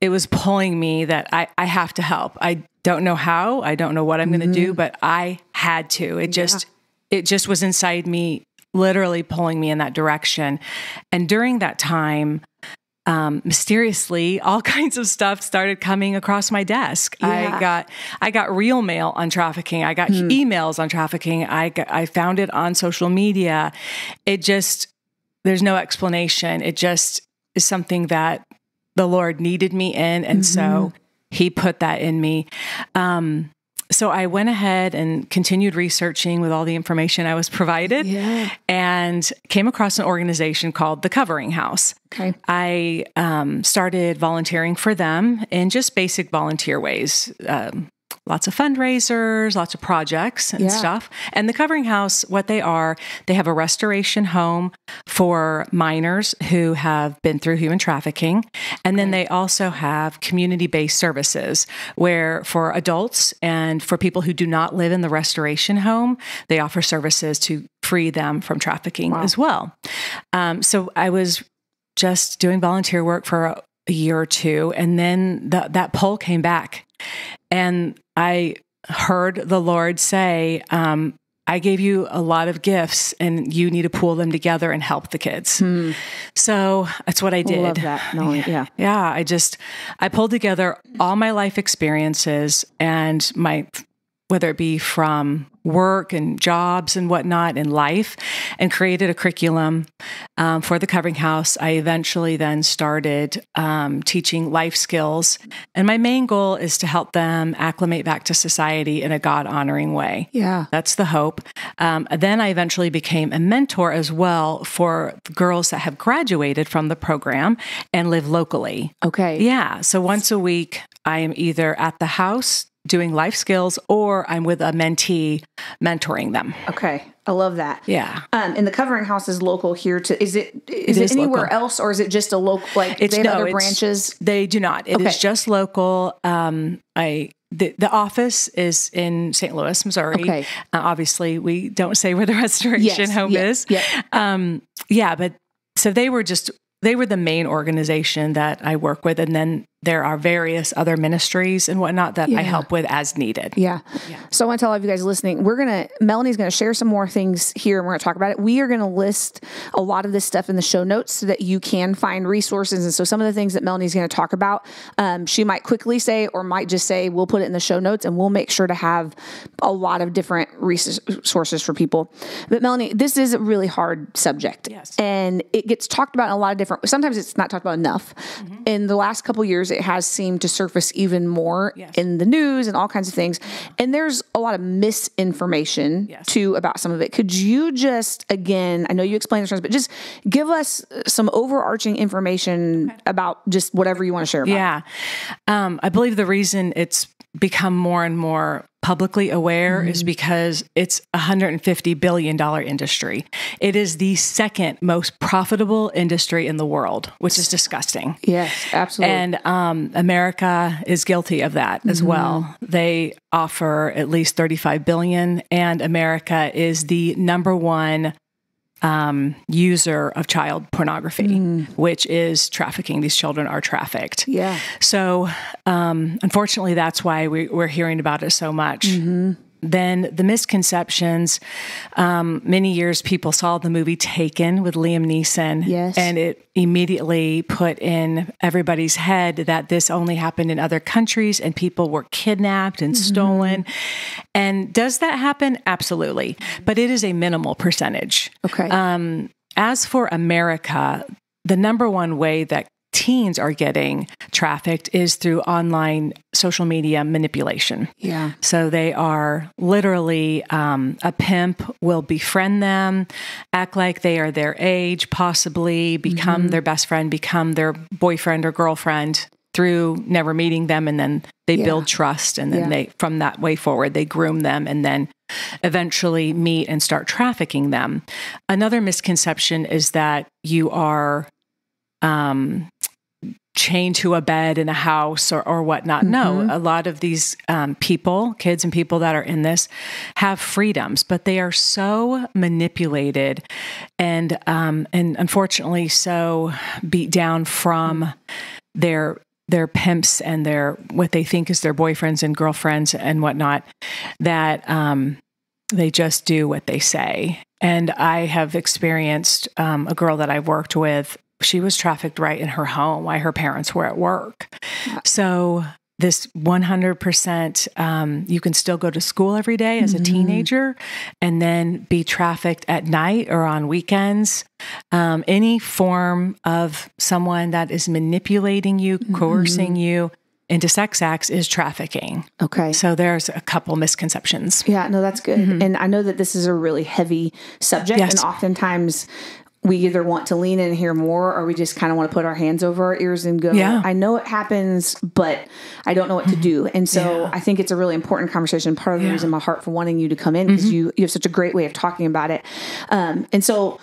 S3: it was pulling me that I, I have to help. I don't know how, I don't know what I'm going to do, but I had to. It just, it just was inside me, literally pulling me in that direction. And during that time, um, mysteriously, all kinds of stuff started coming across my desk.
S2: Yeah.
S3: I got, I got real mail on trafficking. I got emails on trafficking. I got, I found it on social media. It just, there's no explanation. It just is something that the Lord needed me in. And so he put that in me. Um, so I went ahead and continued researching with all the information I was provided
S2: Yeah.
S3: and came across an organization called the Covering House.
S2: Okay.
S3: I um, started volunteering for them in just basic volunteer ways. Um, lots of fundraisers, lots of projects and
S2: Yeah.
S3: stuff. And the Covering House, what they are, they have a restoration home for minors who have been through human trafficking. And then they also have community based services where for adults and for people who do not live in the restoration home, they offer services to free them from trafficking as well. Um, so I was just doing volunteer work for a, a year or two, and then the, that poll came back, and I heard the Lord say, um, "I gave you a lot of gifts, and you need to pool them together and help the kids." So that's what I did.
S2: Love that. No, yeah.
S3: Yeah, I just I pulled together all my life experiences and my whether it be from work and jobs and whatnot in life, and created a curriculum um, for the Covering House. I eventually then started um, teaching life skills, and my main goal is to help them acclimate back to society in a God honoring way.
S2: Yeah.
S3: That's the hope. Um, then I eventually became a mentor as well for girls that have graduated from the program and live locally.
S2: Okay.
S3: Yeah. So once a week, I am either at the house doing life skills or I'm with a mentee mentoring them.
S2: Okay. I love that.
S3: Yeah.
S2: Um, and the covering house is local here to is it is it,
S3: is
S2: anywhere
S3: local.
S2: else or is it just a local like they have
S3: no,
S2: other
S3: it's-
S2: branches?
S3: They do not. It is
S2: Okay.
S3: just local. Um, I the, the office is in St. Louis, Missouri.
S2: Okay.
S3: Uh, obviously, we don't say where the restoration
S2: Yes,
S3: home
S2: yeah,
S3: is.
S2: yeah.
S3: Um, yeah, but so they were just they were the main organization that I work with, and then there are various other ministries and whatnot that
S2: Yeah.
S3: I help with as needed.
S2: Yeah. So I want to tell all of you guys listening, we're going to, Melanie's going to share some more things here and we're going to talk about it. We are going to list a lot of this stuff in the show notes so that you can find resources. And so some of the things that Melanie's going to talk about, um, she might quickly say or might just say, we'll put it in the show notes and we'll make sure to have a lot of different resources for people. But Melanie, this is a really hard subject.
S3: Yes.
S2: And it gets talked about in a lot of different, sometimes it's not talked about enough. In the last couple years, it has seemed to surface even more
S3: Yes.
S2: in the news and all kinds of things. And there's a lot of misinformation
S3: Yes.
S2: too about some of it. Could you just again, I know you explained this, but just give us some overarching information about just whatever you want to share about.
S3: Yeah. Um, I believe the reason it's become more and more publicly aware is because it's a $150 billion industry. It is the second most profitable industry in the world, which is disgusting.
S2: Yes, absolutely.
S3: And um, America is guilty of that as well. They offer at least 35 billion, and America is the number one um, user of child pornography, which is trafficking. These children are trafficked.
S2: yeah.
S3: So, um, unfortunately, that's why we, we're hearing about it so much.
S2: Mm-hmm.
S3: Then the misconceptions. Um, many years people saw the movie Taken with Liam Neeson,
S2: Yes.
S3: and it immediately put in everybody's head that this only happened in other countries and people were kidnapped and stolen. And does that happen? Absolutely, but it is a minimal percentage.
S2: Okay.
S3: Um, as for America, the number one way that teens are getting trafficked is through online social media manipulation.
S2: Yeah.
S3: So they are literally um, a pimp will befriend them, act like they are their age, possibly become
S2: Mm-hmm.
S3: their best friend, become their boyfriend or girlfriend through never meeting them, and then they
S2: Yeah.
S3: build trust, and then
S2: Yeah.
S3: they from that way forward they groom them, and then eventually meet and start trafficking them. Another misconception is that you are um, chained to a bed in a house or, or whatnot. No, a lot of these um, people, kids and people that are in this, have freedoms, but they are so manipulated and um, and unfortunately so beat down from their their pimps and their what they think is their boyfriends and girlfriends and whatnot that um, they just do what they say. And I have experienced um, a girl that I've worked with. She was trafficked right in her home while her parents were at work. So this 100% um, you can still go to school every day as a teenager and then be trafficked at night or on weekends um, any form of someone that is manipulating you coercing you into sex acts is trafficking
S2: Okay.
S3: so there's a couple misconceptions
S2: Yeah, no, that's good. And I know that this is a really heavy subject,
S3: Yes.
S2: and oftentimes we either want to lean in and hear more, or we just kind of want to put our hands over our ears and go.
S3: Yeah.
S2: I know it happens, but I don't know what to do. And so I think it's a really important conversation. Part of the reason my heart for wanting you to come in because you you have such a great way of talking about it. Um, and so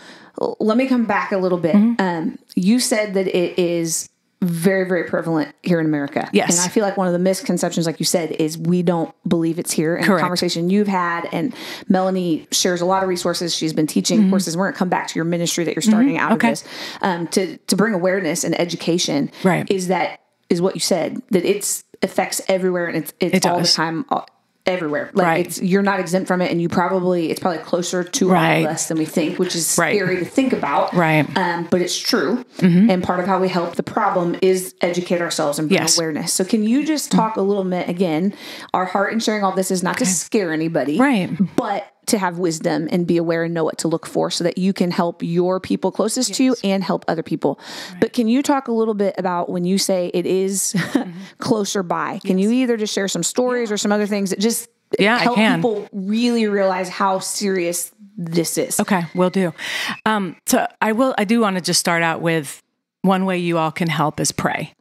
S2: let me come back a little bit. Um, you said that it is very very prevalent here in America.
S3: Yes.
S2: and I feel like one of the misconceptions, like you said, is we don't believe it's here. And the conversation you've had, and Melanie shares a lot of resources. She's been teaching courses. We're going to come back to your ministry that you're starting out
S3: Mm-hmm. Okay.
S2: of this um, to to bring awareness and education.
S3: Right.
S2: Is that is what you said that it's affects everywhere and it's it's
S3: It
S2: all the time. all- Everywhere, like
S3: Right.
S2: it's you're not exempt from it, and you probably it's probably closer to all
S3: Right.
S2: of us than we think, which is
S3: Right.
S2: scary to think about.
S3: Right. Mm-hmm.
S2: Um, but it's true. And part of how we help the problem is educate ourselves and bring
S3: Yes.
S2: awareness. So, can you just talk a little bit again? Our heart in sharing all this is not to scare anybody,
S3: Right.
S2: But to have wisdom and be aware and know what to look for so that you can help your people closest to you and help other people. But can you talk a little bit about when you say it is closer by? Can you either just share some stories or some other things that just
S3: Yeah,
S2: help people really realize how serious this is?
S3: Okay, we'll do. Um, so I will. I do want to just start out with one way you all can help is pray.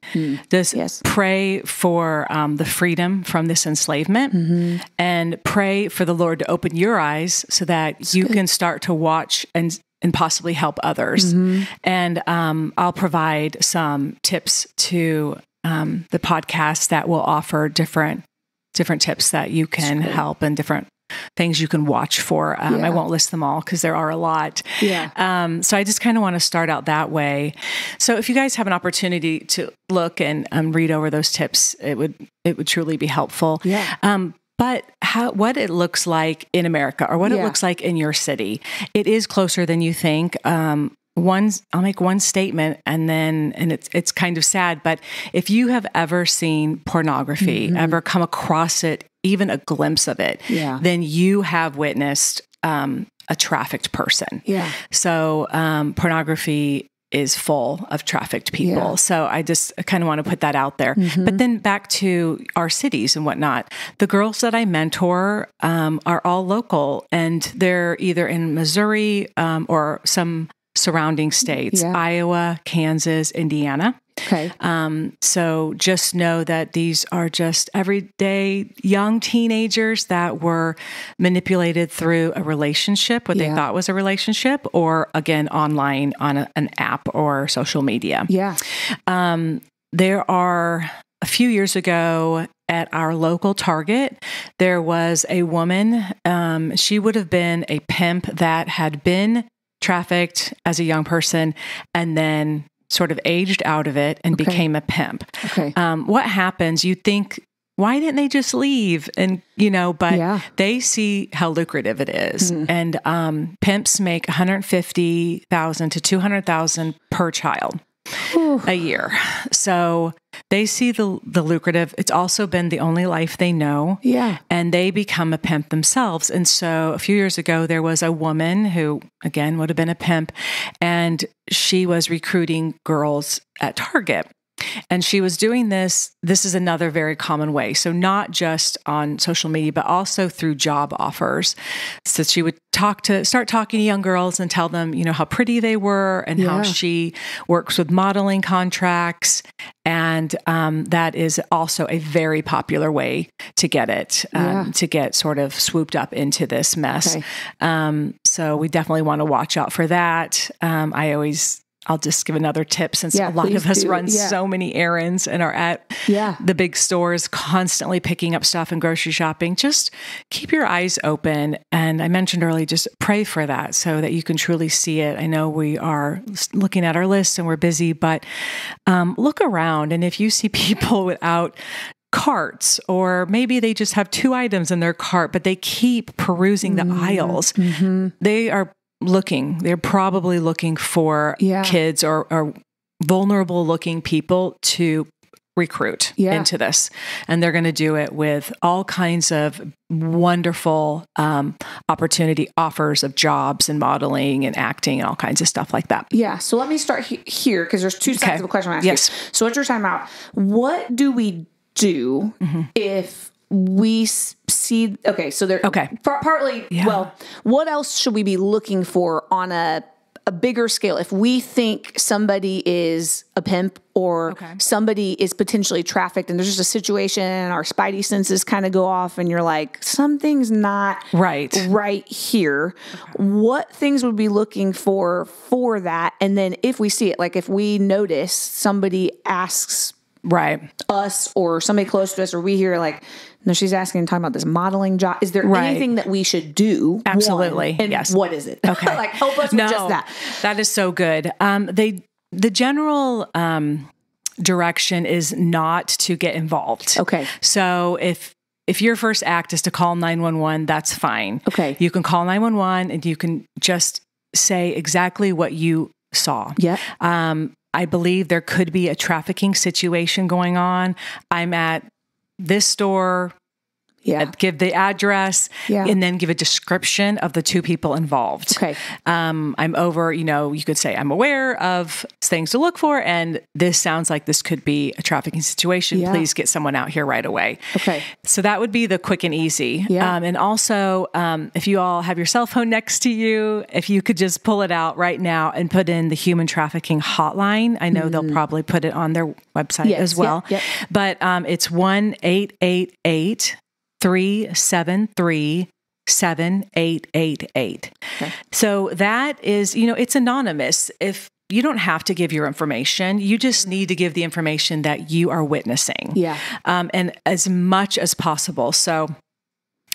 S3: Just
S2: Yes.
S3: pray for um, the freedom from this enslavement, and pray for the Lord to open your eyes so that you can start to watch and and possibly help others. And um, I'll provide some tips to um, the podcast that will offer different different tips that you can help and different things you can watch for. Um,
S2: Yeah.
S3: I won't list them all because there are a lot.
S2: Yeah.
S3: Um, so I just kind of want to start out that way. So if you guys have an opportunity to look and um, read over those tips, it would it would truly be helpful.
S2: Yeah.
S3: Um, but how what it looks like in America or what it looks like in your city, it is closer than you think. Um, one, I'll make one statement, and then and it's it's kind of sad, but if you have ever seen pornography,
S2: Mm-hmm.
S3: ever come across it, even a glimpse of it,
S2: Yeah.
S3: then you have witnessed um, a trafficked person.
S2: Yeah.
S3: So um, pornography is full of trafficked people.
S2: Yeah.
S3: So I just kind of want to put that out there. But then back to our cities and whatnot. The girls that I mentor um, are all local and they're either in Missouri um, or some surrounding states
S2: Yeah.
S3: Iowa, Kansas, Indiana.
S2: Okay.
S3: Um, so just know that these are just everyday young teenagers that were manipulated through a relationship, what
S2: Yeah.
S3: they thought was a relationship, or again, online on a, an app or social media.
S2: Yeah.
S3: There are a few years ago at our local Target, there was a woman. Um, she would have been a pimp that had been trafficked as a young person and then sort of aged out of it and
S2: Okay.
S3: became a pimp.
S2: Okay.
S3: Um, what happens? You think, why didn't they just leave? And, you know, but
S2: Yeah.
S3: they see how lucrative it is. And um, pimps make 150,000 to 200,000 per child. A year. So they see the the lucrative. It's also been the only life they know.
S2: Yeah.
S3: And they become a pimp themselves. And so a few years ago there was a woman who again would have been a pimp and she was recruiting girls at Target. And she was doing this. This is another very common way. So, not just on social media, but also through job offers. So, she would talk to, start talking to young girls and tell them, you know, how pretty they were and
S2: Yeah.
S3: how she works with modeling contracts. And um, that is also a very popular way to get it, um,
S2: Yeah.
S3: to get sort of swooped up into this mess.
S2: Okay.
S3: Um, so, we definitely want to watch out for that. Um, I always, I'll just give another tip since
S2: Yeah,
S3: a lot of us
S2: do.
S3: run
S2: Yeah.
S3: so many errands and are at
S2: Yeah.
S3: the big stores constantly picking up stuff and grocery shopping. Just keep your eyes open. And I mentioned earlier, just pray for that so that you can truly see it. I know we are looking at our lists and we're busy, but um, look around. And if you see people without, carts or maybe they just have two items in their cart but they keep perusing the aisles they are looking they're probably looking for
S2: Yeah.
S3: kids or, or vulnerable looking people to recruit
S2: Yeah.
S3: into this and they're going to do it with all kinds of wonderful um, opportunity offers of jobs and modeling and acting and all kinds of stuff like that
S2: Yeah. So let me start he- here because there's two sides
S3: Okay.
S2: of a question
S3: Yes.
S2: you. So what you're talking about, what do we do
S3: Mm-hmm.
S2: if we see, okay, so they're
S3: Okay.
S2: par- partly,
S3: Yeah.
S2: well, what else should we be looking for on a, a bigger scale? If we think somebody is a pimp or
S3: Okay.
S2: somebody is potentially trafficked and there's just a situation and our spidey senses kind of go off and you're like, something's not
S3: right
S2: right here what things would we be looking for for that and then if we see it like if we notice somebody asks
S3: right
S2: us or somebody close to us or we hear like no she's asking talking about this modeling job is there
S3: Right.
S2: anything that we should do one?
S3: Absolutely,
S2: and
S3: yes.
S2: what is it
S3: Okay.
S2: like help us with just that
S3: That is so good. Um, they the general um, direction is not to get involved.
S2: Okay.
S3: So if if your first act is to call 911, that's fine.
S2: Okay.
S3: You can call 911 and you can just say exactly what you saw.
S2: yeah
S3: Um, I believe there could be a trafficking situation going on. I'm at this store,
S2: yeah
S3: give the address,
S2: Yeah.
S3: and then give a description of the two people involved.
S2: okay
S3: Um, I'm over, you know, you could say I'm aware of things to look for, and this sounds like this could be a trafficking situation.
S2: Yeah.
S3: Please get someone out here right away.
S2: okay
S3: So that would be the quick and easy.
S2: Yeah.
S3: Um, and also, um, if you all have your cell phone next to you, if you could just pull it out right now and put in the human trafficking hotline, I know they'll probably put it on their website.
S2: Yes,
S3: as well.
S2: yeah, yeah.
S3: But um, it's 1 888 373 7888. So that is, you know, it's anonymous. If you don't have to give your information, you just need to give the information that you are witnessing
S2: yeah
S3: um, and as much as possible. So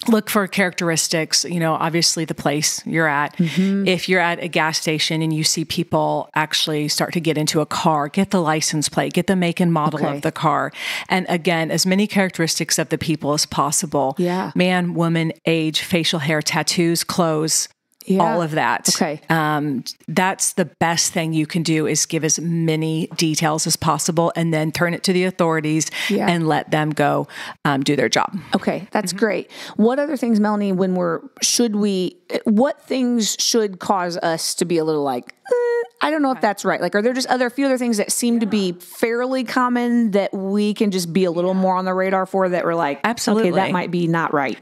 S3: look for characteristics, you know, obviously the place you're at.
S2: Mm-hmm.
S3: If you're at a gas station and you see people actually start to get into a car, get the license plate, get the make and model
S2: Okay.
S3: of the car. And again, as many characteristics of the people as possible.
S2: Yeah.
S3: Man, woman, age, facial hair, tattoos, clothes.
S2: Yeah.
S3: All of that.
S2: Okay.
S3: Um, that's the best thing you can do is give as many details as possible and then turn it to the authorities
S2: Yeah.
S3: and let them go um, do their job.
S2: Okay, that's
S3: Mm-hmm.
S2: great. What other things, Melanie, when we're, should we, what things should cause us to be a little like, eh, I don't know if that's right. Like, are there just other, few other things that seem to be fairly common that we can just be a little more on the radar for that we're like,
S3: Absolutely.
S2: okay, that might be not right.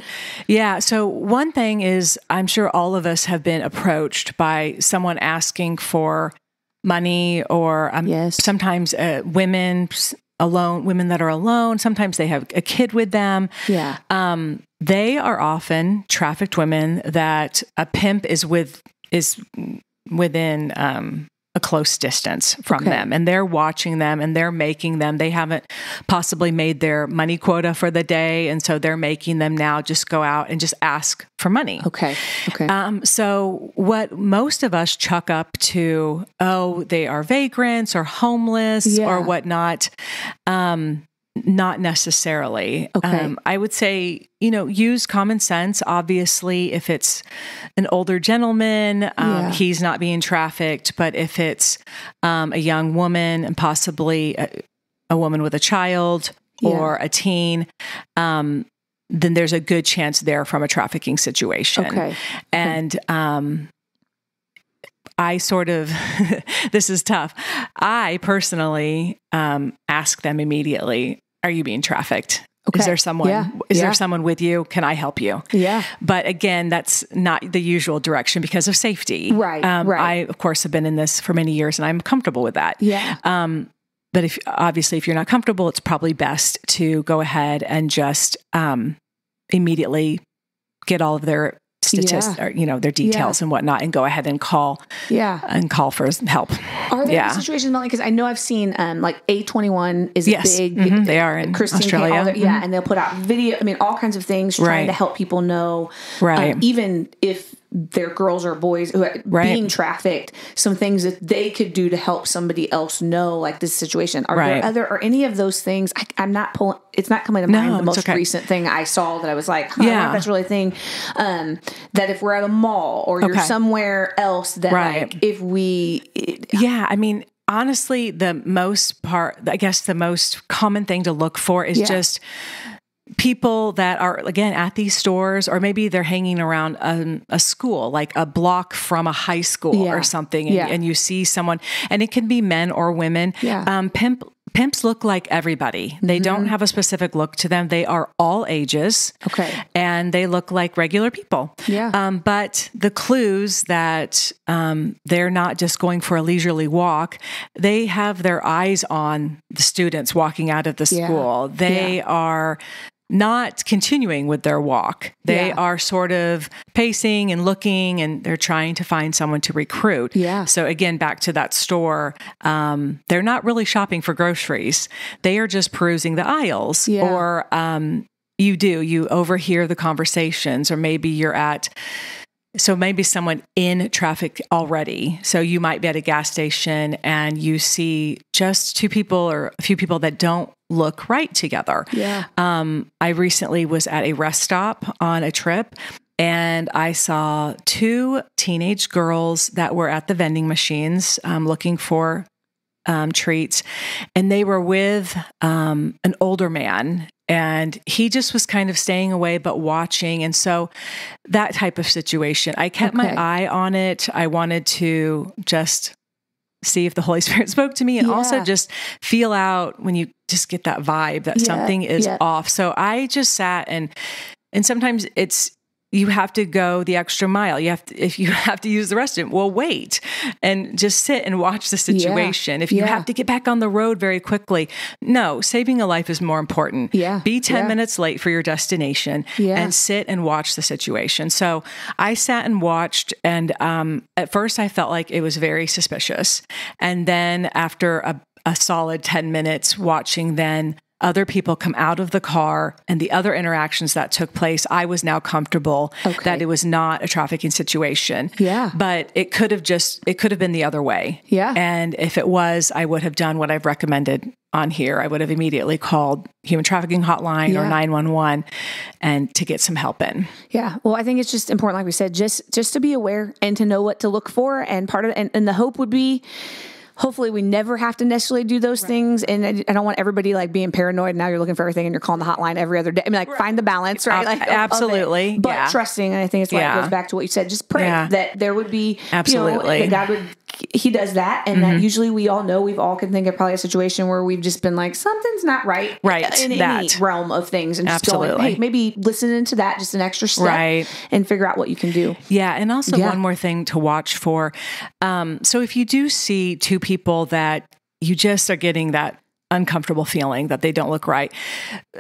S3: Yeah. So, one thing is, I'm sure all of us have been approached by someone asking for money, or um,
S2: Yes.
S3: sometimes uh, women alone, women that are alone, sometimes they have a kid with them.
S2: Yeah.
S3: Um, they are often trafficked women that a pimp is with is within um, a close distance from
S2: Okay.
S3: them, and they're watching them and they're making them. They haven't possibly made their money quota for the day, and so they're making them now just go out and just ask for money.
S2: Okay. Okay.
S3: Um, so what most of us chuck up to, oh, they are vagrants or homeless
S2: Yeah.
S3: or whatnot. Um, not necessarily.
S2: Okay.
S3: Um, I would say, you know, use common sense. Obviously, if it's an older gentleman, um,
S2: Yeah.
S3: he's not being trafficked. But if it's um, a young woman and possibly a, a woman with a child or a teen, um, then there's a good chance they're from a trafficking situation.
S2: Okay.
S3: And um, I sort of, this is tough. I personally um, ask them immediately, Are you being trafficked?
S2: Okay.
S3: Is there someone?
S2: Yeah.
S3: Is
S2: Yeah.
S3: there someone with you? Can I help you?
S2: Yeah.
S3: But again, that's not the usual direction because of safety.
S2: Right,
S3: Um,
S2: right.
S3: I, of course, have been in this for many years, and I'm comfortable with that.
S2: Yeah.
S3: Um, but if obviously if you're not comfortable, it's probably best to go ahead and just um, immediately get all of their statistics,
S2: Yeah.
S3: or, you know, their details and whatnot, and go ahead and call
S2: Yeah.
S3: and call for help.
S2: Are there
S3: Yeah.
S2: situations, Melanie? Because I know I've seen um, like A21 is
S3: Yes.
S2: a big.
S3: Mhm. They are in
S2: Christine
S3: Australia.
S2: all their- Yeah, and they'll put out video. I mean, all kinds of things trying
S3: Right.
S2: to help people know.
S3: Right.
S2: um, even if they're girls or boys who are
S3: Right.
S2: being trafficked, some things that they could do to help somebody else know, like this situation. Are
S3: Right.
S2: there other or any of those things? I, I'm not pulling. It's not coming to mind. The most
S3: okay.
S2: recent thing I saw that I was like, huh,
S3: Yeah.
S2: that's really a thing. Um, that if we're at a mall or you're somewhere else, that
S3: Right.
S2: like if we
S3: Yeah, I mean, honestly, the most part, I guess, the most common thing to look for is
S2: Yeah.
S3: just people that are again at these stores or maybe they're hanging around um, a school like a block from a high school
S2: Yeah.
S3: or something and,
S2: Yeah.
S3: and you see someone and it can be men or women
S2: Yeah. Mm-hmm.
S3: um, pimp pimps look like everybody they don't have a specific look to them they are all ages
S2: Okay.
S3: and they look like regular people
S2: Yeah.
S3: um, but the clues that um, they're not just going for a leisurely walk, they have their eyes on the students walking out of the
S2: Yeah.
S3: school. They are not continuing with their walk. They
S2: Yeah.
S3: are sort of pacing and looking, and they're trying to find someone to recruit.
S2: Yeah.
S3: So, again, back to that store, um, they're not really shopping for groceries. They are just perusing the aisles
S2: Yeah.
S3: or um, you do you overhear the conversations or maybe you're at so maybe someone in traffic already so you might be at a gas station and you see just two people or a few people that don't look right together
S2: Yeah.
S3: um, i recently was at a rest stop on a trip and I saw two teenage girls that were at the vending machines um, looking for um, treats, and they were with um, an older man. And he just was kind of staying away, but watching. And so that type of situation, I kept
S2: Okay.
S3: my eye on it. I wanted to just see if the Holy Spirit spoke to me and also just feel out when you just get that vibe that
S2: Yeah,
S3: something is
S2: yeah.
S3: off. So I just sat and, and sometimes it's, you have to go the extra mile. You have to, if you have to use the restroom, well, wait and just sit and watch the situation. If you
S2: yeah.
S3: have to get back on the road very quickly, no, saving a life is more important.
S2: Yeah,
S3: Be 10
S2: yeah.
S3: minutes late for your destination
S2: Yeah.
S3: and sit and watch the situation. So I sat and watched, and um, at first I felt like it was very suspicious. And then after a, a solid 10 minutes watching, then other people come out of the car and the other interactions that took place, I was now comfortable
S2: Okay.
S3: that it was not a trafficking situation.
S2: Yeah.
S3: But it could have just, it could have been the other way.
S2: Yeah.
S3: And if it was, I would have done what I've recommended on here. I would have immediately called human trafficking hotline
S2: Yeah.
S3: or 911 and to get some help in.
S2: Yeah. Well, I think it's just important, like we said, just just to be aware and to know what to look for. And part of and, and the hope would be hopefully we never have to necessarily do those things. And I, I don't want everybody like being paranoid. Now you're looking for everything and you're calling the hotline every other day. I mean, like find the balance, right? Like of- of it.
S3: absolutely.
S2: But
S3: Yeah.
S2: trusting, and I think it's like
S3: Yeah.
S2: it goes back to what you said. Just pray
S3: Yeah.
S2: that there would be
S3: Absolutely.
S2: You know, that God would. He does that, and that usually we all know. We've all can think of probably a situation where we've just been like something's not right,
S3: Right,
S2: In any
S3: that.
S2: realm of things, and just going,
S3: Absolutely.
S2: hey, maybe listen into that just an extra step,
S3: Right.
S2: and figure out what you can do.
S3: Yeah, and also
S2: Yeah.
S3: one more thing to watch for. Um, so if you do see two people that you just are getting that uncomfortable feeling that they don't look right,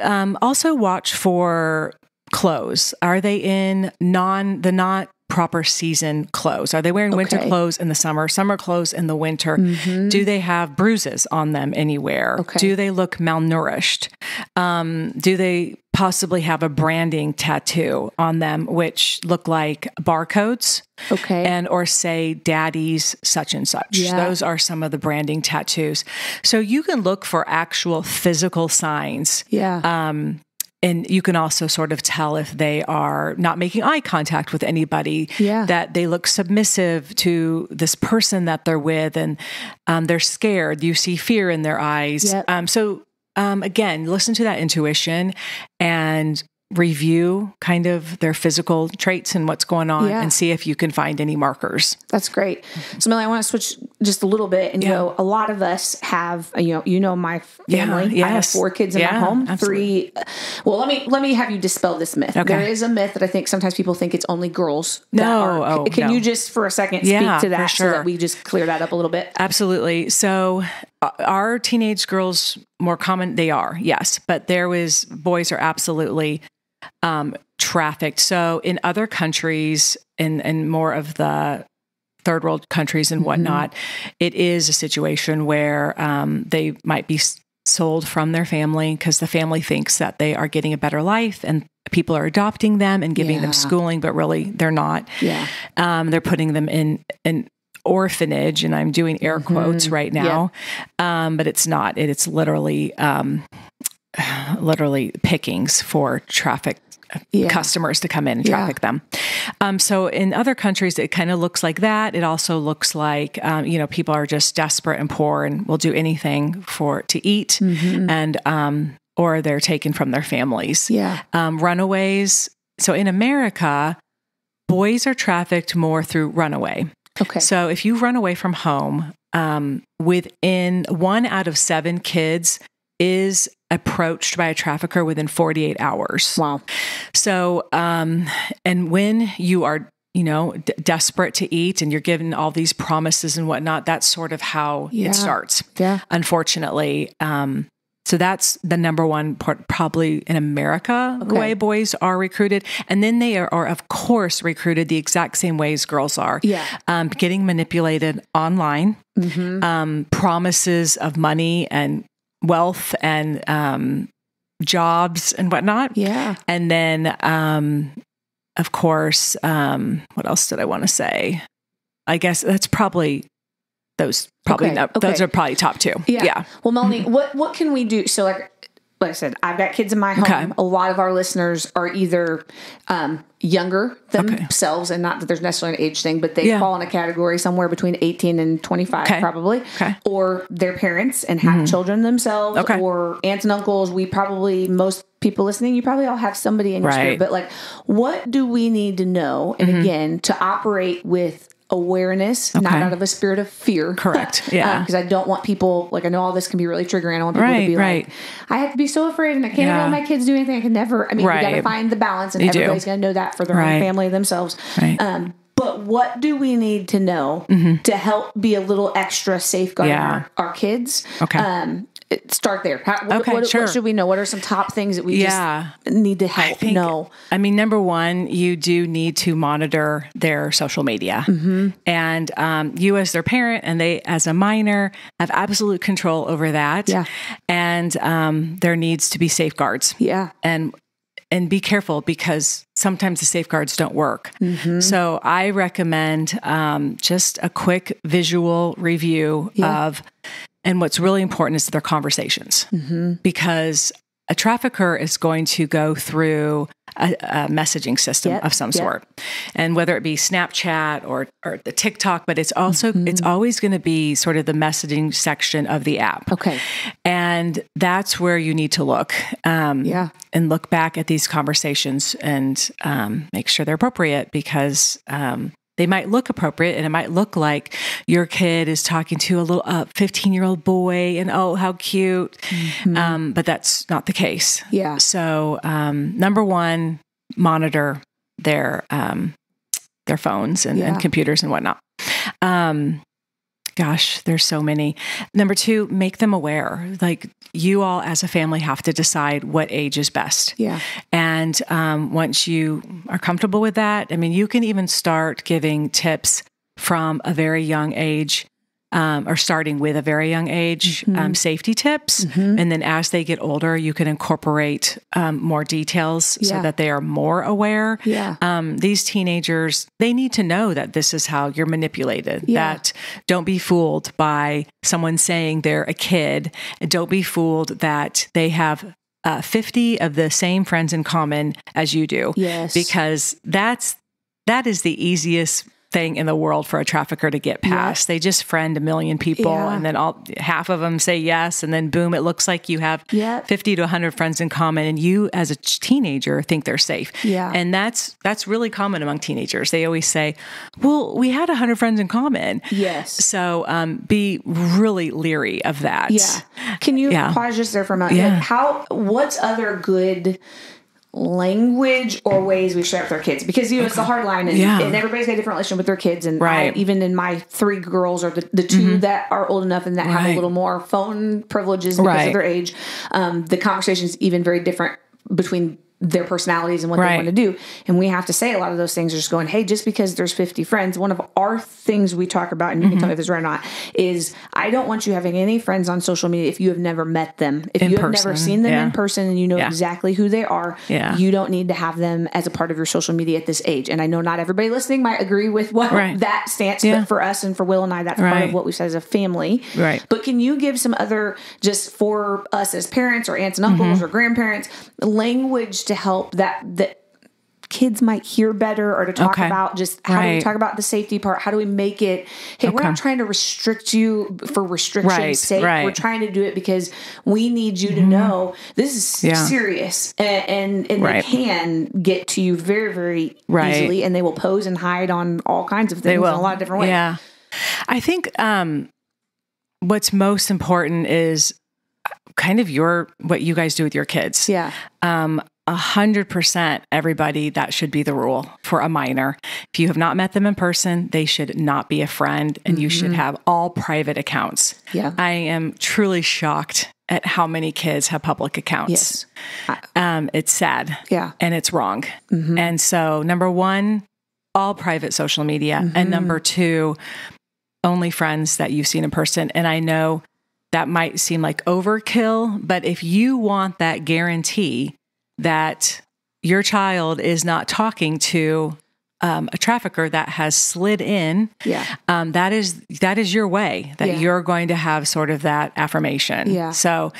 S3: um, also watch for clothes. Are they in non the not proper season clothes? Are they wearing winter clothes in the summer, summer clothes in the winter? Do they have bruises on them anywhere?
S2: Okay.
S3: Do they look malnourished? Um, do they possibly have a branding tattoo on them, which look like barcodes?
S2: Okay.
S3: and or say daddy's such and such
S2: Yeah.
S3: those are some of the branding tattoos so you can look for actual physical signs
S2: yeah.
S3: um, and you can also sort of tell if they are not making eye contact with anybody
S2: Yeah.
S3: that they look submissive to this person that they're with and um, they're scared you see fear in their eyes
S2: Yep.
S3: um, so um, again listen to that intuition and review kind of their physical traits and what's going on
S2: Yeah.
S3: and see if you can find any markers
S2: That's great. So, Millie, I want to switch just a little bit. And, you know, a lot of us have, you know, you know, my
S3: Yeah,
S2: family. I have four kids in my home.
S3: absolutely.
S2: Three. Well, let me let me have you dispel this myth.
S3: Okay.
S2: There is a myth that I think sometimes people think it's only girls. that
S3: No,
S2: are-
S3: oh,
S2: can
S3: no.
S2: you just for a second
S3: Yeah,
S2: speak to that so that we just clear that up a little bit?
S3: Absolutely. So, uh, are teenage girls more common? They are, yes. But there was boys are absolutely um, trafficked. So, in other countries, in in more of the third world countries and whatnot, it is a situation where um, they might be s- sold from their family because the family thinks that they are getting a better life and people are adopting them and giving
S2: Yeah.
S3: them schooling, but really they're not
S2: Yeah.
S3: um, they're putting them in an orphanage and i'm doing air quotes right now um, but it's not it, it's literally um, literally pickings for traffic
S2: Yeah.
S3: customers to come in and
S2: Yeah.
S3: traffic them um, so in other countries it kind of looks like that it also looks like um, you know people are just desperate and poor and will do anything for to eat
S2: Mm-hmm.
S3: and um, or they're taken from their families
S2: Yeah.
S3: um, runaways. So in America, boys are trafficked more through runaway.
S2: Okay.
S3: So if you run away from home, um, within one out of seven kids is approached by a trafficker within 48 hours.
S2: wow.
S3: So, um, and when you are, you know, d- desperate to eat and you're given all these promises and whatnot, that's sort of how
S2: Yeah.
S3: it starts
S2: Yeah.
S3: unfortunately. Um, so that's the number one part, probably in America,
S2: Okay.
S3: way boys are recruited. And then they are, are, of course, recruited the exact same ways girls are.
S2: Yeah.
S3: Um, getting manipulated online,
S2: Mm-hmm.
S3: um, promises of money and wealth and um, jobs and whatnot.
S2: Yeah.
S3: And then, um, of course, um, what else did I want to say? I guess that's probably those. Probably
S2: Okay,
S3: no, those are probably top two.
S2: Yeah.
S3: yeah.
S2: Well, Melanie, what what can we do? So, like, like I said, I've got kids in my home.
S3: Okay.
S2: A lot of our listeners are either um, younger themselves, and not that there's necessarily an age thing, but they
S3: Yeah.
S2: fall in a category somewhere between 18 and 25,
S3: Okay.
S2: probably.
S3: Okay. Mm-hmm.
S2: Or their parents and have children themselves,
S3: Okay.
S2: or aunts and uncles. We probably most people listening, you probably all have somebody in your spirit.
S3: Right.
S2: But like, what do we need to know? And again, to operate with awareness, not
S3: Mm-hmm.
S2: Out of a spirit of fear.
S3: Correct. Yeah.
S2: because I don't want people like I know all this can be really triggering. I don't want people to be
S3: right.
S2: like, I have to be so afraid, and I can't
S3: Yeah.
S2: let my kids do anything. I can never. I mean, we got to find the balance, and
S3: You
S2: everybody's going to know that for their own family themselves.
S3: Right.
S2: Um, but what do we need to know to help be a little extra safeguarding
S3: Mm-hmm. Yeah.
S2: our, our kids?
S3: Okay.
S2: Um, start there. How, what,
S3: Okay,
S2: what,
S3: sure.
S2: what should we know? What are some top things that we
S3: Yeah.
S2: just need to help
S3: think-
S2: know?
S3: I mean, number one, you do need to monitor their social media.
S2: Mm-hmm.
S3: And um, you, as their parent, and they, as a minor, have absolute control over that.
S2: Yeah.
S3: And um, there needs to be safeguards.
S2: Yeah.
S3: And and be careful because sometimes the safeguards don't work.
S2: Mm-hmm.
S3: So I recommend um, just a quick visual review
S2: Yeah.
S3: of, and what's really important is their conversations
S2: Mm-hmm.
S3: because a trafficker is going to go through a, a messaging system
S2: Yep,
S3: of some
S2: yep.
S3: sort, and whether it be Snapchat or or the TikTok, but it's also
S2: Mm-hmm.
S3: it's always going to be sort of the messaging section of the app.
S2: Okay.
S3: And that's where you need to look. Um,
S2: Yeah.
S3: And look back at these conversations and um, make sure they're appropriate because um, they might look appropriate and it might look like your kid is talking to a little 15 year old boy and oh, how cute. Um, but that's not the case.
S2: Yeah.
S3: So, um, number one, monitor their um, their phones and,
S2: Yeah.
S3: and computers and whatnot. Um, Gosh, there's so many. Number two, make them aware. Like you all as a family have to decide what age is best.
S2: Yeah.
S3: And um, once you are comfortable with that, I mean, you can even start giving tips from a very young age um, or starting with a very young age
S2: Mm-hmm.
S3: um, safety tips. And then as they get older, you can incorporate um, more details
S2: Yeah.
S3: so that they are more aware.
S2: Yeah.
S3: Um, these teenagers, they need to know that this is how you're manipulated.
S2: Yeah.
S3: That don't be fooled by someone saying they're a kid. And Don't be fooled that they have uh, 50 of the same friends in common as you do.
S2: Yes.
S3: Because that's that is the easiest thing in the world for a trafficker to get past. They just friend a million people
S2: Yeah.
S3: and then all half of them say yes and then boom it looks like you have
S2: Yeah.
S3: 50 to 100 friends in common and you as a teenager think they're safe.
S2: Yeah.
S3: And that's that's really common among teenagers. They always say, "Well, we had 100 friends in common."
S2: Yes.
S3: So, um, be really leery of that.
S2: Yeah. Can you
S3: Yeah.
S2: pause just there for a moment?
S3: Yeah.
S2: How? What's other good language or ways we share with our kids? Because you know it's a hard line, and,
S3: Yeah.
S2: and everybody's got a different relationship with their kids. And
S3: Right. Mm-hmm.
S2: even in my three girls, or the, the 2 that are old enough and that have a little more phone privileges because
S3: Right.
S2: of their age, um, the conversation's even very different between their personalities and what
S3: Right.
S2: they want to do. And we have to say a lot of those things are just going, hey, just because there's 50 friends, one of our things we talk about, and you can tell me if it's right or not, is I don't want you having any friends on social media if you have never met them. If
S3: In
S2: you have never seen them
S3: yeah.
S2: in person and you know
S3: Yeah.
S2: exactly who they are,
S3: Yeah.
S2: you don't need to have them as a part of your social media at this age. And I know not everybody listening might agree with what
S3: Right.
S2: that stance, but for us and for Will and I, that's part of what we said as a family.
S3: Right.
S2: But can you give some other, just for us as parents or aunts and uncles
S3: Mm-hmm.
S2: or grandparents, language to help that that kids might hear better or to talk
S3: Okay.
S2: about just how do we talk about the safety part? How do we make it? Hey, we're not trying to restrict you for restriction's
S3: Right,
S2: sake.
S3: right.
S2: We're trying to do it because we need you to know this is
S3: Yeah.
S2: serious and and, and
S3: Right.
S2: they can get to you very very
S3: Right.
S2: easily and they will pose and hide on all kinds of things in a lot of different ways.
S3: Yeah. I think um, what's most important is kind of your what you guys do with your kids.
S2: Yeah.
S3: Um, a hundred percent, everybody. That should be the rule for a minor. If you have not met them in person, they should not be a friend, and you should have all private accounts.
S2: Mm-hmm. Yeah.
S3: I am truly shocked at how many kids have public accounts.
S2: Yes.
S3: Um, it's sad.
S2: Yeah.
S3: And it's wrong. And so, number one, all private social media. And number two, only friends that you've seen in person. And I know that might seem like overkill, but if you want that guarantee that your child is not talking to um, a trafficker that has slid in,
S2: Yeah.
S3: um, that is that is your way that
S2: Yeah.
S3: you're going to have sort of that affirmation.
S2: Yeah.
S3: So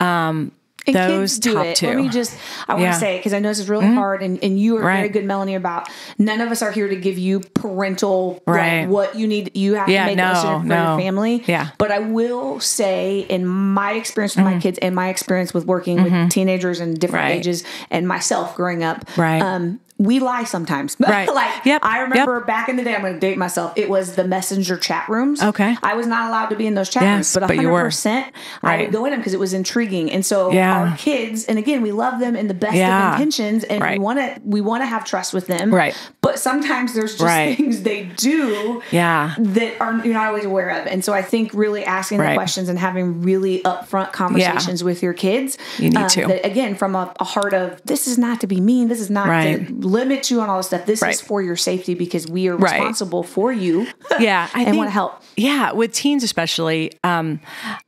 S3: um,
S2: And
S3: those
S2: kids do
S3: top
S2: it.
S3: two.
S2: Let me just, I want
S3: Yeah.
S2: to say, because I know this is really hard, and, and you are very good, Melanie, about none of us are here to give you parental, like, what you need. You have
S3: Yeah,
S2: to make
S3: no,
S2: a decision for
S3: no.
S2: your family.
S3: Yeah.
S2: But I will say, in my experience with my kids and my experience with working with teenagers and different
S3: Mm-hmm. Right.
S2: ages and myself growing up,
S3: Right.
S2: um, we lie sometimes.
S3: Right.
S2: like,
S3: Yep.
S2: I remember back in the day, I'm going to date myself. It was the messenger chat rooms.
S3: Okay.
S2: I was not allowed to be in those chat
S3: Yes,
S2: rooms, but
S3: but you were.
S2: 100% I
S3: Right.
S2: would go in them because it was intriguing. And so
S3: Yeah.
S2: our kids, and again, we love them in the best
S3: Yeah.
S2: of intentions, and we want to we want to have trust with them.
S3: Right.
S2: But sometimes there's just
S3: Right.
S2: things they do
S3: Yeah.
S2: that are you're not always aware of. And so I think really asking the questions and having really upfront conversations with your kids.
S3: You need
S2: um,
S3: to.
S2: That, again, from a, a heart of this is not to be mean. This is not
S3: Right.
S2: to limit you on all this stuff. This
S3: Right.
S2: is for your safety because we are
S3: Right.
S2: responsible for you.
S3: yeah I
S2: and want to help.
S3: yeah with teens especially um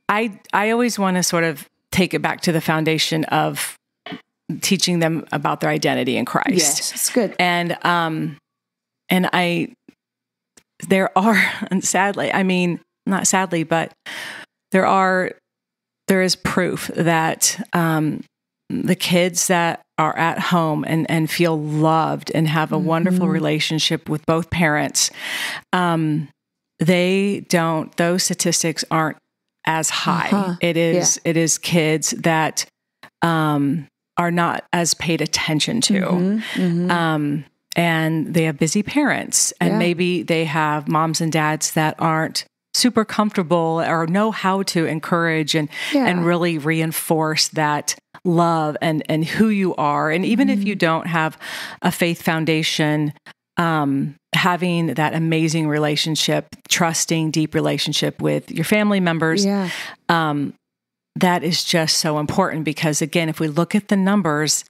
S3: i i always want to sort of take it back to the foundation of teaching them about their identity in christ
S2: Yes, it's good.
S3: and um and i there are and sadly i mean not sadly but there are there is proof that um the kids that are at home and and feel loved and have a wonderful relationship with both parents um they don't those statistics aren't as high
S2: Uh-huh.
S3: It is it is kids that um are not as paid attention to
S2: Mhm, mhm.
S3: um, and they have busy parents, and
S2: Yeah.
S3: maybe they have moms and dads that aren't super comfortable or know how to encourage and
S2: Yeah.
S3: and really reinforce that love and and who you are. And even if you
S2: Mm-hmm.
S3: don't have a faith foundation, um, having that amazing relationship, trusting, deep relationship with your family members.
S2: Yeah.
S3: Um, that is just so important because, again, if we look at the numbers,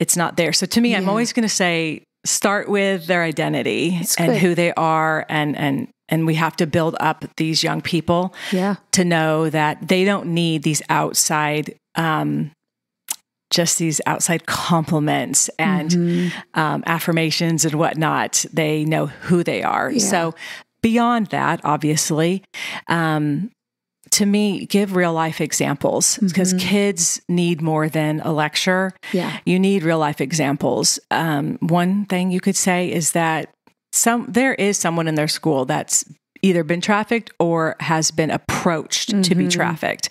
S3: it's not there. So to me, I'm always going to say start with their identity
S2: That's
S3: and
S2: good.
S3: who they are, and and and we have to build up these young people
S2: Yeah.
S3: to know that they don't need these outside. Um, just these outside compliments and
S2: Mhm.
S3: um, affirmations and whatnot. They know who they are.
S2: Yeah.
S3: So, beyond that, obviously, um, to me, give real life examples because
S2: Mhm.
S3: kids need more than a lecture.
S2: Yeah.
S3: You need real life examples. Um, one thing you could say is that some there is someone in their school that's either been trafficked or has been approached to be
S2: Mhm.
S3: trafficked.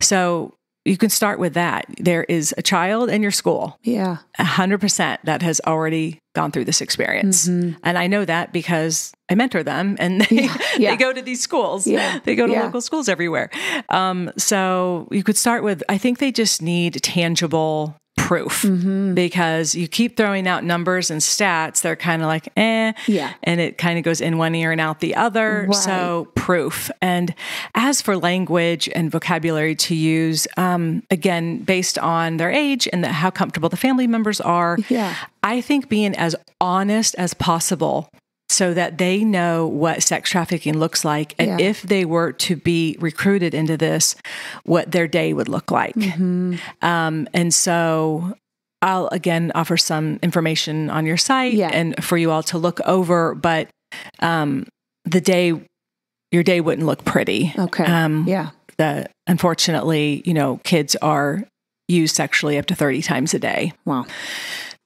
S3: So you can start with that. There is a child in your school
S2: Yeah.
S3: 100% that has already gone through this experience.
S2: Mhm.
S3: And I know that because I mentor them and they,
S2: Yeah, yeah.
S3: they go to these schools.
S2: Yeah,
S3: They go to local schools everywhere. Um, so you could start with, I think they just need tangible proof
S2: Mhm.
S3: because you keep throwing out numbers and stats. They're kind of like, eh.
S2: Yeah.
S3: And it kind of goes in one ear and out the other.
S2: Right.
S3: So proof. And as for language and vocabulary to use, um, again, based on their age and the, how comfortable the family members are,
S2: Yeah.
S3: I think being as honest as possible so that they know what sex trafficking looks like and
S2: Yeah.
S3: if they were to be recruited into this, what their day would look like.
S2: Mhm.
S3: Um, and so I'll again offer some information on your site
S2: Yeah.
S3: and for you all to look over, but um, the day, your day wouldn't look pretty.
S2: Okay.
S3: Um,
S2: yeah.
S3: the, unfortunately, you know, kids are used sexually up to 30 times a day.
S2: Wow.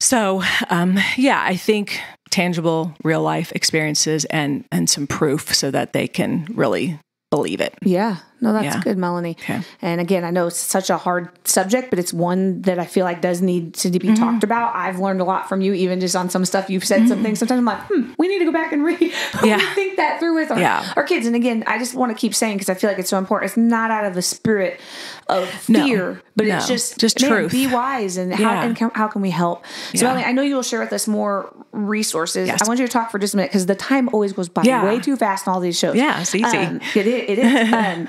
S3: So, um, yeah, I think tangible real life experiences and and some proof so that they can really believe it.
S2: Yeah. No, that's
S3: Yeah.
S2: good, Melanie.
S3: Okay.
S2: And again, I know it's such a hard subject, but it's one that I feel like does need to be
S3: Mm-hmm.
S2: talked about. I've learned a lot from you, even just on some stuff you've said. Some things. Sometimes I'm like, hmm, we need to go back and re
S3: Yeah.
S2: think that through with our,
S3: Yeah.
S2: our kids. And again, I just want to keep saying because I feel like it's so important. It's not out of the spirit of
S3: No.
S2: fear, but it's just
S3: Just
S2: man,
S3: truth.
S2: Be wise and how
S3: Yeah.
S2: and can, how can we help? So. Melanie, I know you will share with us more resources.
S3: Yes.
S2: I want you to talk for just a minute because the time always goes by way too fast in all these shows.
S3: Yeah, it's easy.
S2: Um, it is. It is. um,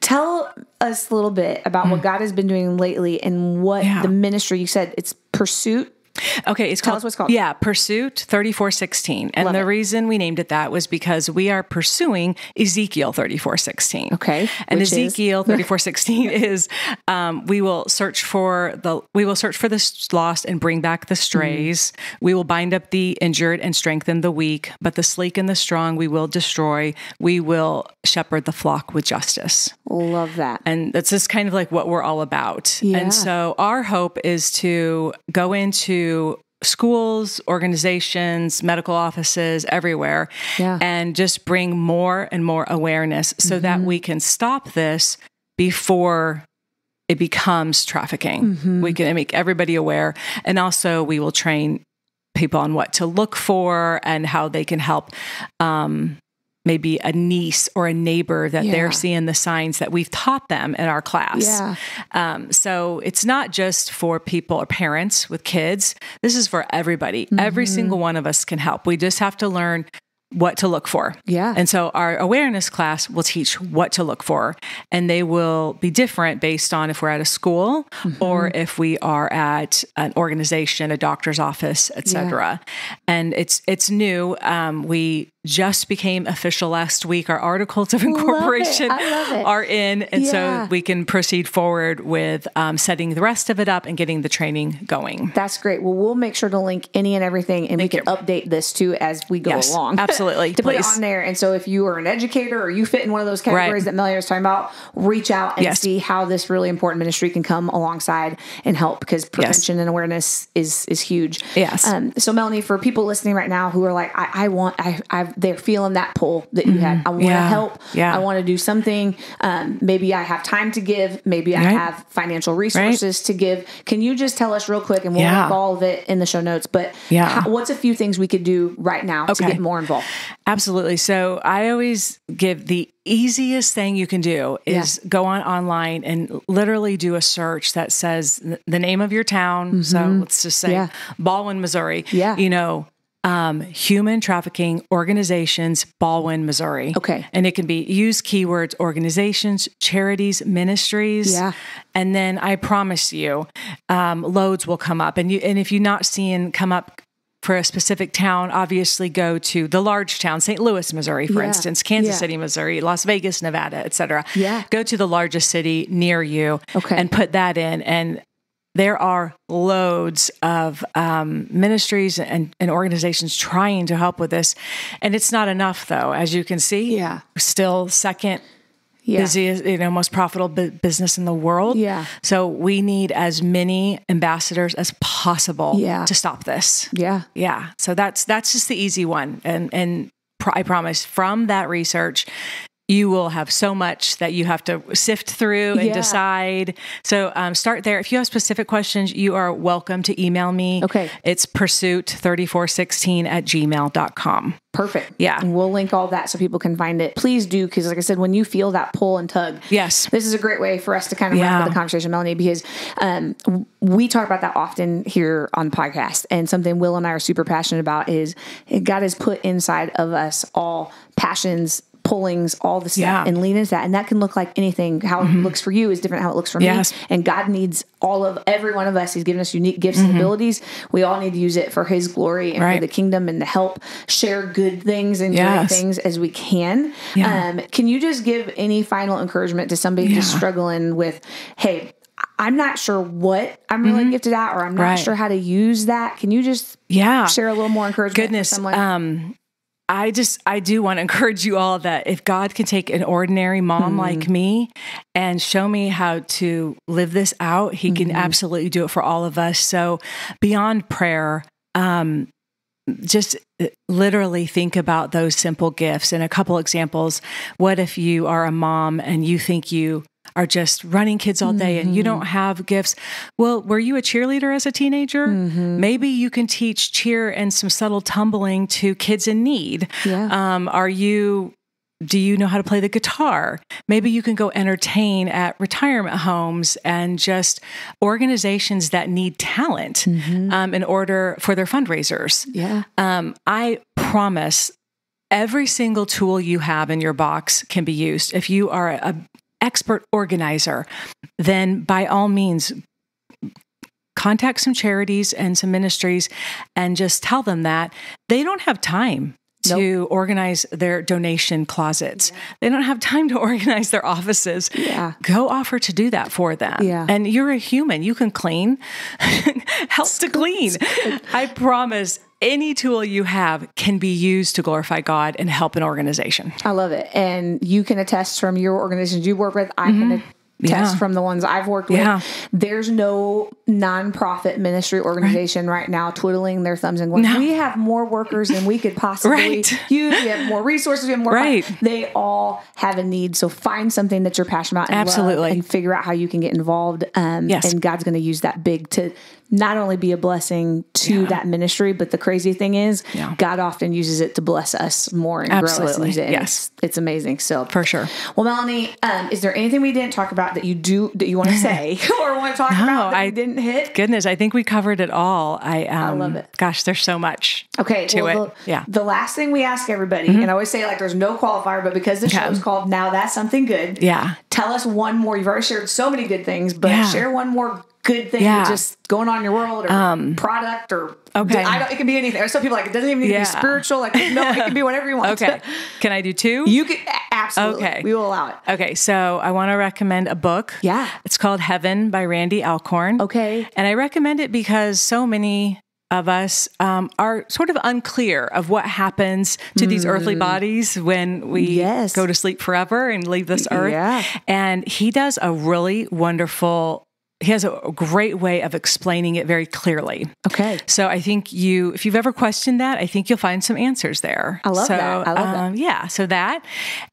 S2: tell us a little bit about what God has been doing lately and what
S3: Mm. Yeah.
S2: the ministry you said it's pursuit.
S3: Okay, it's
S2: Tell
S3: called,
S2: us what's called.
S3: Yeah, Pursuit 3416. And
S2: Love
S3: the
S2: it.
S3: reason we named it that was because we are pursuing Ezekiel 3416.
S2: Okay,
S3: And
S2: which is-
S3: Ezekiel 3416 is um, we will search for the we will search for the lost and bring back the strays. We will bind up the injured and strengthen the weak, but the sleek and the strong we will destroy. We will shepherd the flock with justice.
S2: Love that.
S3: And that's just kind of like what we're all about.
S2: Yeah.
S3: And so our hope is to go into schools, organizations, medical offices, everywhere,
S2: Yeah.
S3: and just bring more and more awareness so that
S2: Mm-hmm.
S3: we can stop this before it becomes trafficking.
S2: Mm-hmm.
S3: We can make everybody aware. And also, we will train people on what to look for and how they can help um, maybe a niece or a neighbor that
S2: Yeah.
S3: they're seeing the signs that we've taught them in our class.
S2: Yeah.
S3: Um, so it's not just for people or parents with kids. This is for everybody. Every
S2: Mm-hmm.
S3: single one of us can help. We just have to learn what to look for.
S2: Yeah.
S3: And so our awareness class will teach what to look for, and they will be different based on if we're at a school
S2: Mm-hmm.
S3: or if we are at an organization, a doctor's office, etc. And it's it's new. Um, we just became official last week. Our articles of incorporation
S2: I love it.
S3: are in, and
S2: Yeah.
S3: so we can proceed forward with um, setting the rest of it up and getting the training going.
S2: That's great. Well, we'll make sure to link any and everything, and we can update this too as we go
S3: Yes,
S2: along.
S3: absolutely.
S2: to put it on there. And so, if you are an educator or you fit in one of those categories
S3: Right.
S2: that Melanie was talking about, reach out and
S3: Yes.
S2: see how this really important ministry can come alongside and help because prevention and awareness is is huge.
S3: Yes.
S2: Um, so, Melanie, for people listening right now who are like, I, I want, i I, They're feeling that pull that you had. I want to
S3: Mm-hmm. Yeah.
S2: help.
S3: Yeah.
S2: I want to do something. Um, maybe I have time to give. Maybe I have financial resources to give. Can you just tell us real quick, and we'll
S3: Yeah.
S2: link all of it in the show notes. But
S3: Yeah.
S2: how, what's a few things we could do right now to get more involved?
S3: Absolutely. So I always give the easiest thing you can do is go on online and literally do a search that says the name of your town. So let's just say
S2: Mm-hmm. Yeah.
S3: Ballwin, Missouri.
S2: Yeah.
S3: You know, um, Human Trafficking Organizations, Ballwin, Missouri.
S2: Okay.
S3: And it can be use keywords organizations, charities, ministries.
S2: Yeah.
S3: And then I promise you, um, loads will come up. And you and if you're not seeing come up for a specific town, obviously go to the large town, St. Louis, Missouri, for
S2: Yeah.
S3: instance, Kansas
S2: Yeah.
S3: City, Missouri, Las Vegas, Nevada, et cetera.
S2: Yeah.
S3: Go to the largest city near you
S2: Okay.
S3: and put that in. And there are loads of um, ministries and, and organizations trying to help with this. And it's not enough, though, as you can see.
S2: Yeah.
S3: Still second
S2: Yeah.
S3: busiest, you know, most profitable bu- business in the world.
S2: Yeah.
S3: So we need as many ambassadors as possible
S2: Yeah.
S3: to stop this.
S2: Yeah.
S3: Yeah. So that's that's just the easy one, and and I promise from that research. You will have so much that you have to sift through and
S2: Yeah.
S3: decide. So um, start there. If you have specific questions, you are welcome to email me.
S2: Okay.
S3: It's pursuit3416 at gmail.com.
S2: Perfect.
S3: Yeah.
S2: And we'll link all that so people can find it. Please do, because like I said, when you feel that pull and tug,
S3: Yes.
S2: this is a great way for us to kind of wrap up the conversation, Melanie, because um, we talk about that often here on the podcast. And something Will and I are super passionate about is God has put inside of us all passions, pullings, all the stuff,
S3: Yeah. Mm-hmm.
S2: and lean into that. And that can look like anything. How it looks for you is different how it looks for
S3: Yes.
S2: me. And God needs all of every one of us. He's given us unique gifts and abilities. We all need to use it for His glory and
S3: Mm-hmm. Right.
S2: for the kingdom and to help share good things and
S3: Yes.
S2: great things as we can.
S3: Yeah.
S2: Um, can you just give any final encouragement to somebody who's
S3: Yeah.
S2: struggling with, hey, I'm not sure what I'm really gifted at, or I'm not
S3: Mm-hmm. Right.
S2: sure how to use that. Can you just
S3: Yeah.
S2: share a little more encouragement?
S3: goodness
S2: someone?
S3: um i just i do want to encourage you all that if god can take an ordinary mom like me and show me how to live this out he can absolutely do it for all of us. So beyond prayer um just uh, literally think about those simple gifts. And a couple examples what if you are a mom and you think you are just running kids all day and you don't have gifts. Well, were you a cheerleader as a teenager? Maybe you can teach cheer and some subtle tumbling to kids in need.
S2: Yeah.
S3: Um, are you do you know how to play the guitar? Maybe you can go entertain at retirement homes and just organizations that need talent um, in order for their fundraisers.
S2: yeah.
S3: Um, I promise every single tool you have in your box can be used. If you are a expert organizer, then by all means contact some charities and some ministries and just tell them that they don't have time to organize their donation closets. They don't have time to organize their offices.
S2: Yeah.
S3: Go offer to do that for them.
S2: Yeah.
S3: And you're a human. You can clean. Help to clean. I promise any tool you have can be used to glorify God and help an organization.
S2: I love it. And you can attest from your organizations you work with. I can attest
S3: Mm-hmm. Yeah.
S2: from the ones I've worked with.
S3: Yeah.
S2: There's no nonprofit ministry organization right, now twiddling their thumbs and going,
S3: No.
S2: we have more workers than we could possibly
S3: Right.
S2: use. We have more resources. We have more.
S3: Right.
S2: They all have a need. So find something that you're passionate about and
S3: Absolutely.
S2: and figure out how you can get involved. Um,
S3: Yes.
S2: And God's going to use that big to not only be a blessing to
S3: Yeah.
S2: that ministry, but the crazy thing is,
S3: Yeah.
S2: God often uses it to bless us more and grow us and
S3: Absolutely.
S2: use it. And
S3: Yes.
S2: It's, it's amazing. So
S3: For sure.
S2: well, Melanie, um, is there anything we didn't talk about that you do that you want to say or want to talk about that
S3: I-
S2: we didn't hit?
S3: Goodness, I think we covered it all. I, um,
S2: love it.
S3: Gosh, there's so much.
S2: Okay,
S3: to
S2: well,
S3: it.
S2: The,
S3: Yeah.
S2: The last thing we ask everybody, and I always say like there's no qualifier, but because the
S3: Okay.
S2: show's called Now That's Something Good,
S3: Yeah.
S2: tell us one more. You've already shared so many good things, but
S3: Yeah.
S2: share one more good thing
S3: Yeah. Um,
S2: just going on in your world or product or
S3: okay.
S2: I don't, it can be anything. Some people like it doesn't even need to be spiritual. Like no, it can be whatever you want.
S3: Okay. Can I do two?
S2: you can absolutely.
S3: Okay.
S2: we will allow it.
S3: Okay, so I want to recommend a book.
S2: Yeah.
S3: It's called Heaven by Randy Alcorn.
S2: Okay.
S3: And I recommend it because so many of us um, are sort of unclear of what happens to these earthly bodies when we
S2: Mm. Yes.
S3: go to sleep forever and leave this earth.
S2: Yeah.
S3: And he does a really wonderful, he has a great way of explaining it very clearly.
S2: Okay.
S3: So I think you, if you've ever questioned that, I think you'll find some answers there.
S2: I love
S3: so,
S2: that. I love that.
S3: um, Yeah. So that,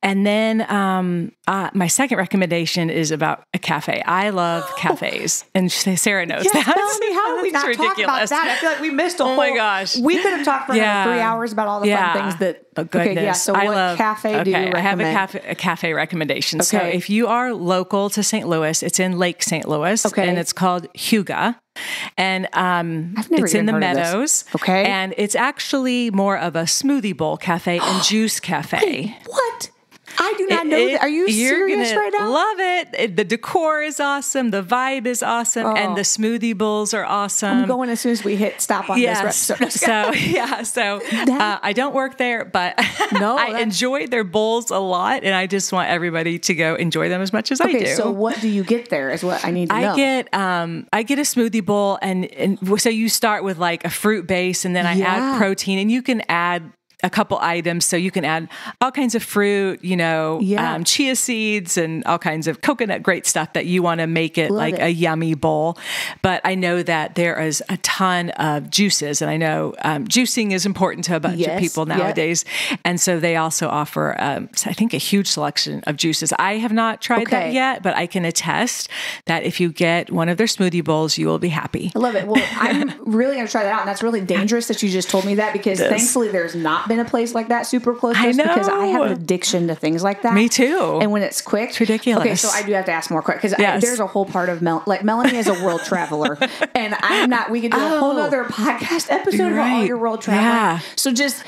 S3: and then um, uh, my second recommendation is about a cafe. I love cafes, and Sarah knows
S2: Yes,
S3: that.
S2: Melanie, how did we not talk about that? I feel like we missed a
S3: Oh
S2: whole.
S3: my gosh.
S2: we could have talked for
S3: Yeah.
S2: three hours about all the
S3: Yeah.
S2: fun things that
S3: Oh, goodness.
S2: yeah, so
S3: I
S2: what
S3: love,
S2: cafe do you
S3: okay, I have a cafe, a cafe recommendation. So
S2: Okay.
S3: if you are local to St. Louis, it's in Lake St. Louis,
S2: Okay.
S3: and it's called Huga. And um, it's in the
S2: even heard of this.
S3: meadows.
S2: Okay.
S3: And it's actually more of a smoothie bowl cafe and juice cafe.
S2: What? I do not know
S3: It-
S2: that. Are you serious right now?
S3: Love it. It- The decor is awesome. The vibe is awesome,
S2: Oh.
S3: and the smoothie bowls are awesome.
S2: I'm going as soon as we hit stop on
S3: Yes.
S2: this episode.
S3: So yeah. So uh, I don't work there, but
S2: No,
S3: I enjoy their bowls a lot, and I just want everybody to go enjoy them as much as I do.
S2: so what do you get there? Is what I need to know.
S3: I get um I get a smoothie bowl and and so you start with like a fruit base and then I
S2: Yeah.
S3: add protein and you can add a couple items so you can add all kinds of fruit you know
S2: Yeah.
S3: um, chia seeds and all kinds of coconut great stuff that you want to make it
S2: Love
S3: like
S2: it.
S3: a yummy bowl but i know that there is a ton of juices and i know um, juicing is important to a bunch
S2: Yes,
S3: of people
S2: yeah.
S3: nowadays and so they also offer um, i think a huge selection of juices i have not tried
S2: Okay.
S3: that yet but i can attest that if you get one of their smoothie bowls you will be happy
S2: I love it. Well, I'm really going to try that out. And that's really dangerous that you just told me that because thankfully there's not been a place like that super close to
S3: I
S2: because I have an addiction to things like that.
S3: Me too.
S2: And when it's quick, it's
S3: ridiculous.
S2: Okay, so I do have to ask more quick because
S3: Yes.
S2: there's a whole part of Mel, like Melanie is a world traveler, and I'm not. We could do a oh. whole
S3: Oh.
S2: other podcast episode about all your world travel.
S3: Yeah.
S2: So just,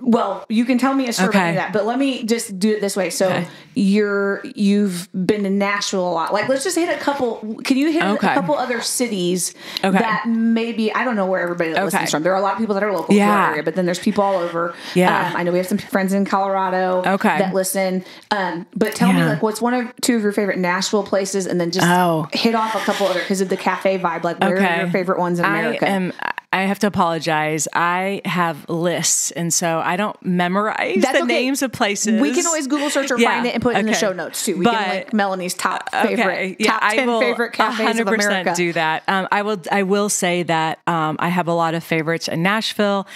S2: well, you can tell me a story
S3: Okay.
S2: that, but let me just do it this way. So
S3: Okay.
S2: you're you've been to Nashville a lot. Like, let's just hit a couple. Can you hit
S3: Okay.
S2: a couple other cities
S3: Okay.
S2: that maybe I don't know where everybody that listens from. There are a lot of people that are local to
S3: Yeah.
S2: our area, but then there's people all over.
S3: Yeah.
S2: Um, I know we have some friends in Colorado
S3: Okay.
S2: that listen. Um, but tell me like what's one or two of your favorite Nashville places, and then just
S3: Oh.
S2: hit off a couple other because of the cafe vibe. Like, where are your favorite ones in America?
S3: I am. I have to apologize. I have lists, and so I don't memorize
S2: That's
S3: the
S2: okay.
S3: names of places.
S2: we can always Google search or
S3: Yeah,
S2: find it and put it in the show notes too. We
S3: But-
S2: can link Melanie's top favorite,
S3: Okay, yeah,
S2: top
S3: I
S2: ten favorite cafes of America.
S3: do that. Um, I will. I will say that um, I have a lot of favorites in Nashville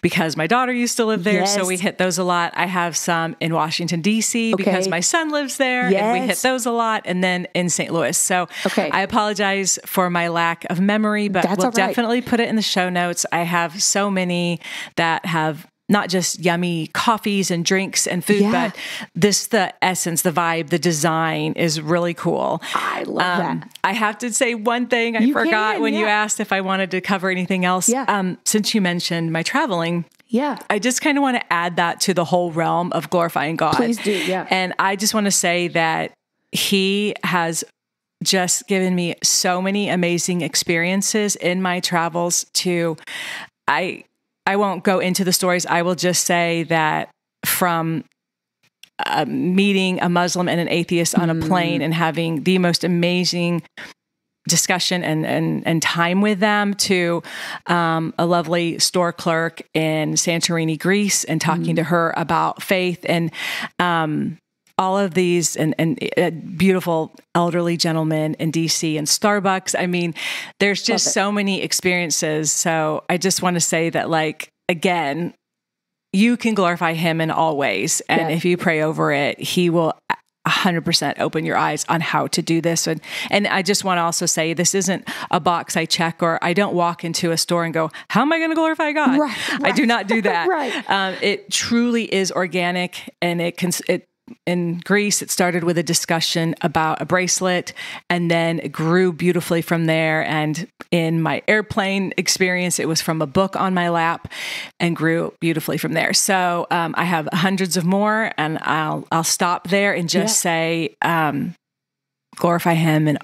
S3: because my daughter used to live there, so we hit those a lot. I have some in Washington D.C. because my son lives there, and we hit those a lot. And then in St. Louis. So
S2: Okay.
S3: I apologize for my lack of memory, but
S2: That's
S3: we'll
S2: right.
S3: definitely put it in the show notes. I have so many that have. Not just yummy coffees and drinks and food,
S2: Yeah.
S3: but this the essence, the vibe, the design is really cool.
S2: I love
S3: Um,
S2: that.
S3: I have to say one thing I
S2: You
S3: forgot
S2: can,
S3: when you asked if I wanted to cover anything else.
S2: Yeah.
S3: Um, since you mentioned my traveling,
S2: Yeah.
S3: I just kind of want to add that to the whole realm of glorifying God.
S2: Please do, yeah.
S3: And I just want to say that He has just given me so many amazing experiences in my travels to I I won't go into the stories. I will just say that from uh, meeting a Muslim and an atheist on a
S2: Mm.
S3: plane and having the most amazing discussion and and, and time with them to um, a lovely store clerk in Santorini, Greece, and talking
S2: Mm.
S3: to her about faith and um, all of these and and uh, beautiful elderly gentlemen in DC and Starbucks. I mean, there's just so many experiences. So I just want to say that, like again, you can glorify Him in all ways, and
S2: Yeah.
S3: if you pray over it, He will. 100% open your eyes on how to do this and and I just want to also say this isn't a box I check or I don't walk into a store and go how am I going to glorify God
S2: Right,
S3: I do not do that
S2: Right.
S3: um, it truly is organic and it can it in Greece, it started with a discussion about a bracelet and then it grew beautifully from there. And in my airplane experience, it was from a book on my lap and grew beautifully from there. So um, I have hundreds of more, and I'll I'll stop there and just
S2: Yeah.
S3: say um, glorify Him in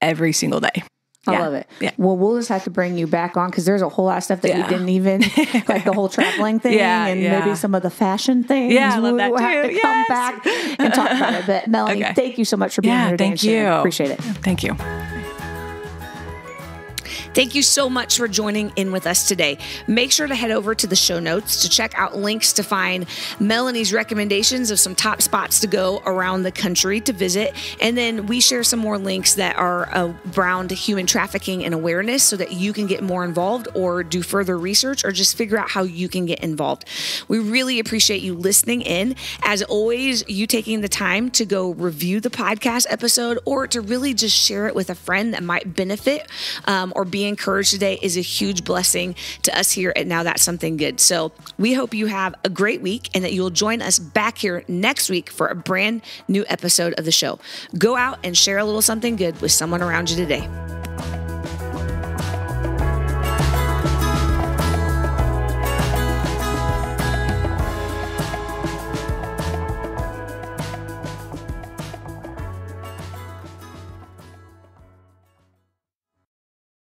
S3: every single day.
S2: I
S3: Yeah.
S2: love it.
S3: Yeah.
S2: Well, we'll just have to bring you back on because there's a whole lot of stuff that we
S3: Yeah.
S2: didn't even like the whole traveling thing
S3: Yeah,
S2: and maybe some of the fashion things.
S3: Yeah, I love that
S2: we'll have to come back and talk about it. But Melanie,
S3: Okay.
S2: thank you so much for being here today.
S3: thank you.
S2: Appreciate it.
S3: Thank you.
S2: Thank you so much for joining in with us today. Make sure to head over to the show notes to check out links to find Melanie's recommendations of some top spots to go around the country to visit. And then we share some more links that are around human trafficking and awareness so that you can get more involved or do further research or just figure out how you can get involved. We really appreciate you listening in. As always, you taking the time to go review the podcast episode or to really just share it with a friend that might benefit um, or be be encouraged today is a huge blessing to us here at Now That's Something Good. So we hope you have a great week and that you'll join us back here next week for a brand new episode of the show. Go out and share a little something good with someone around you today.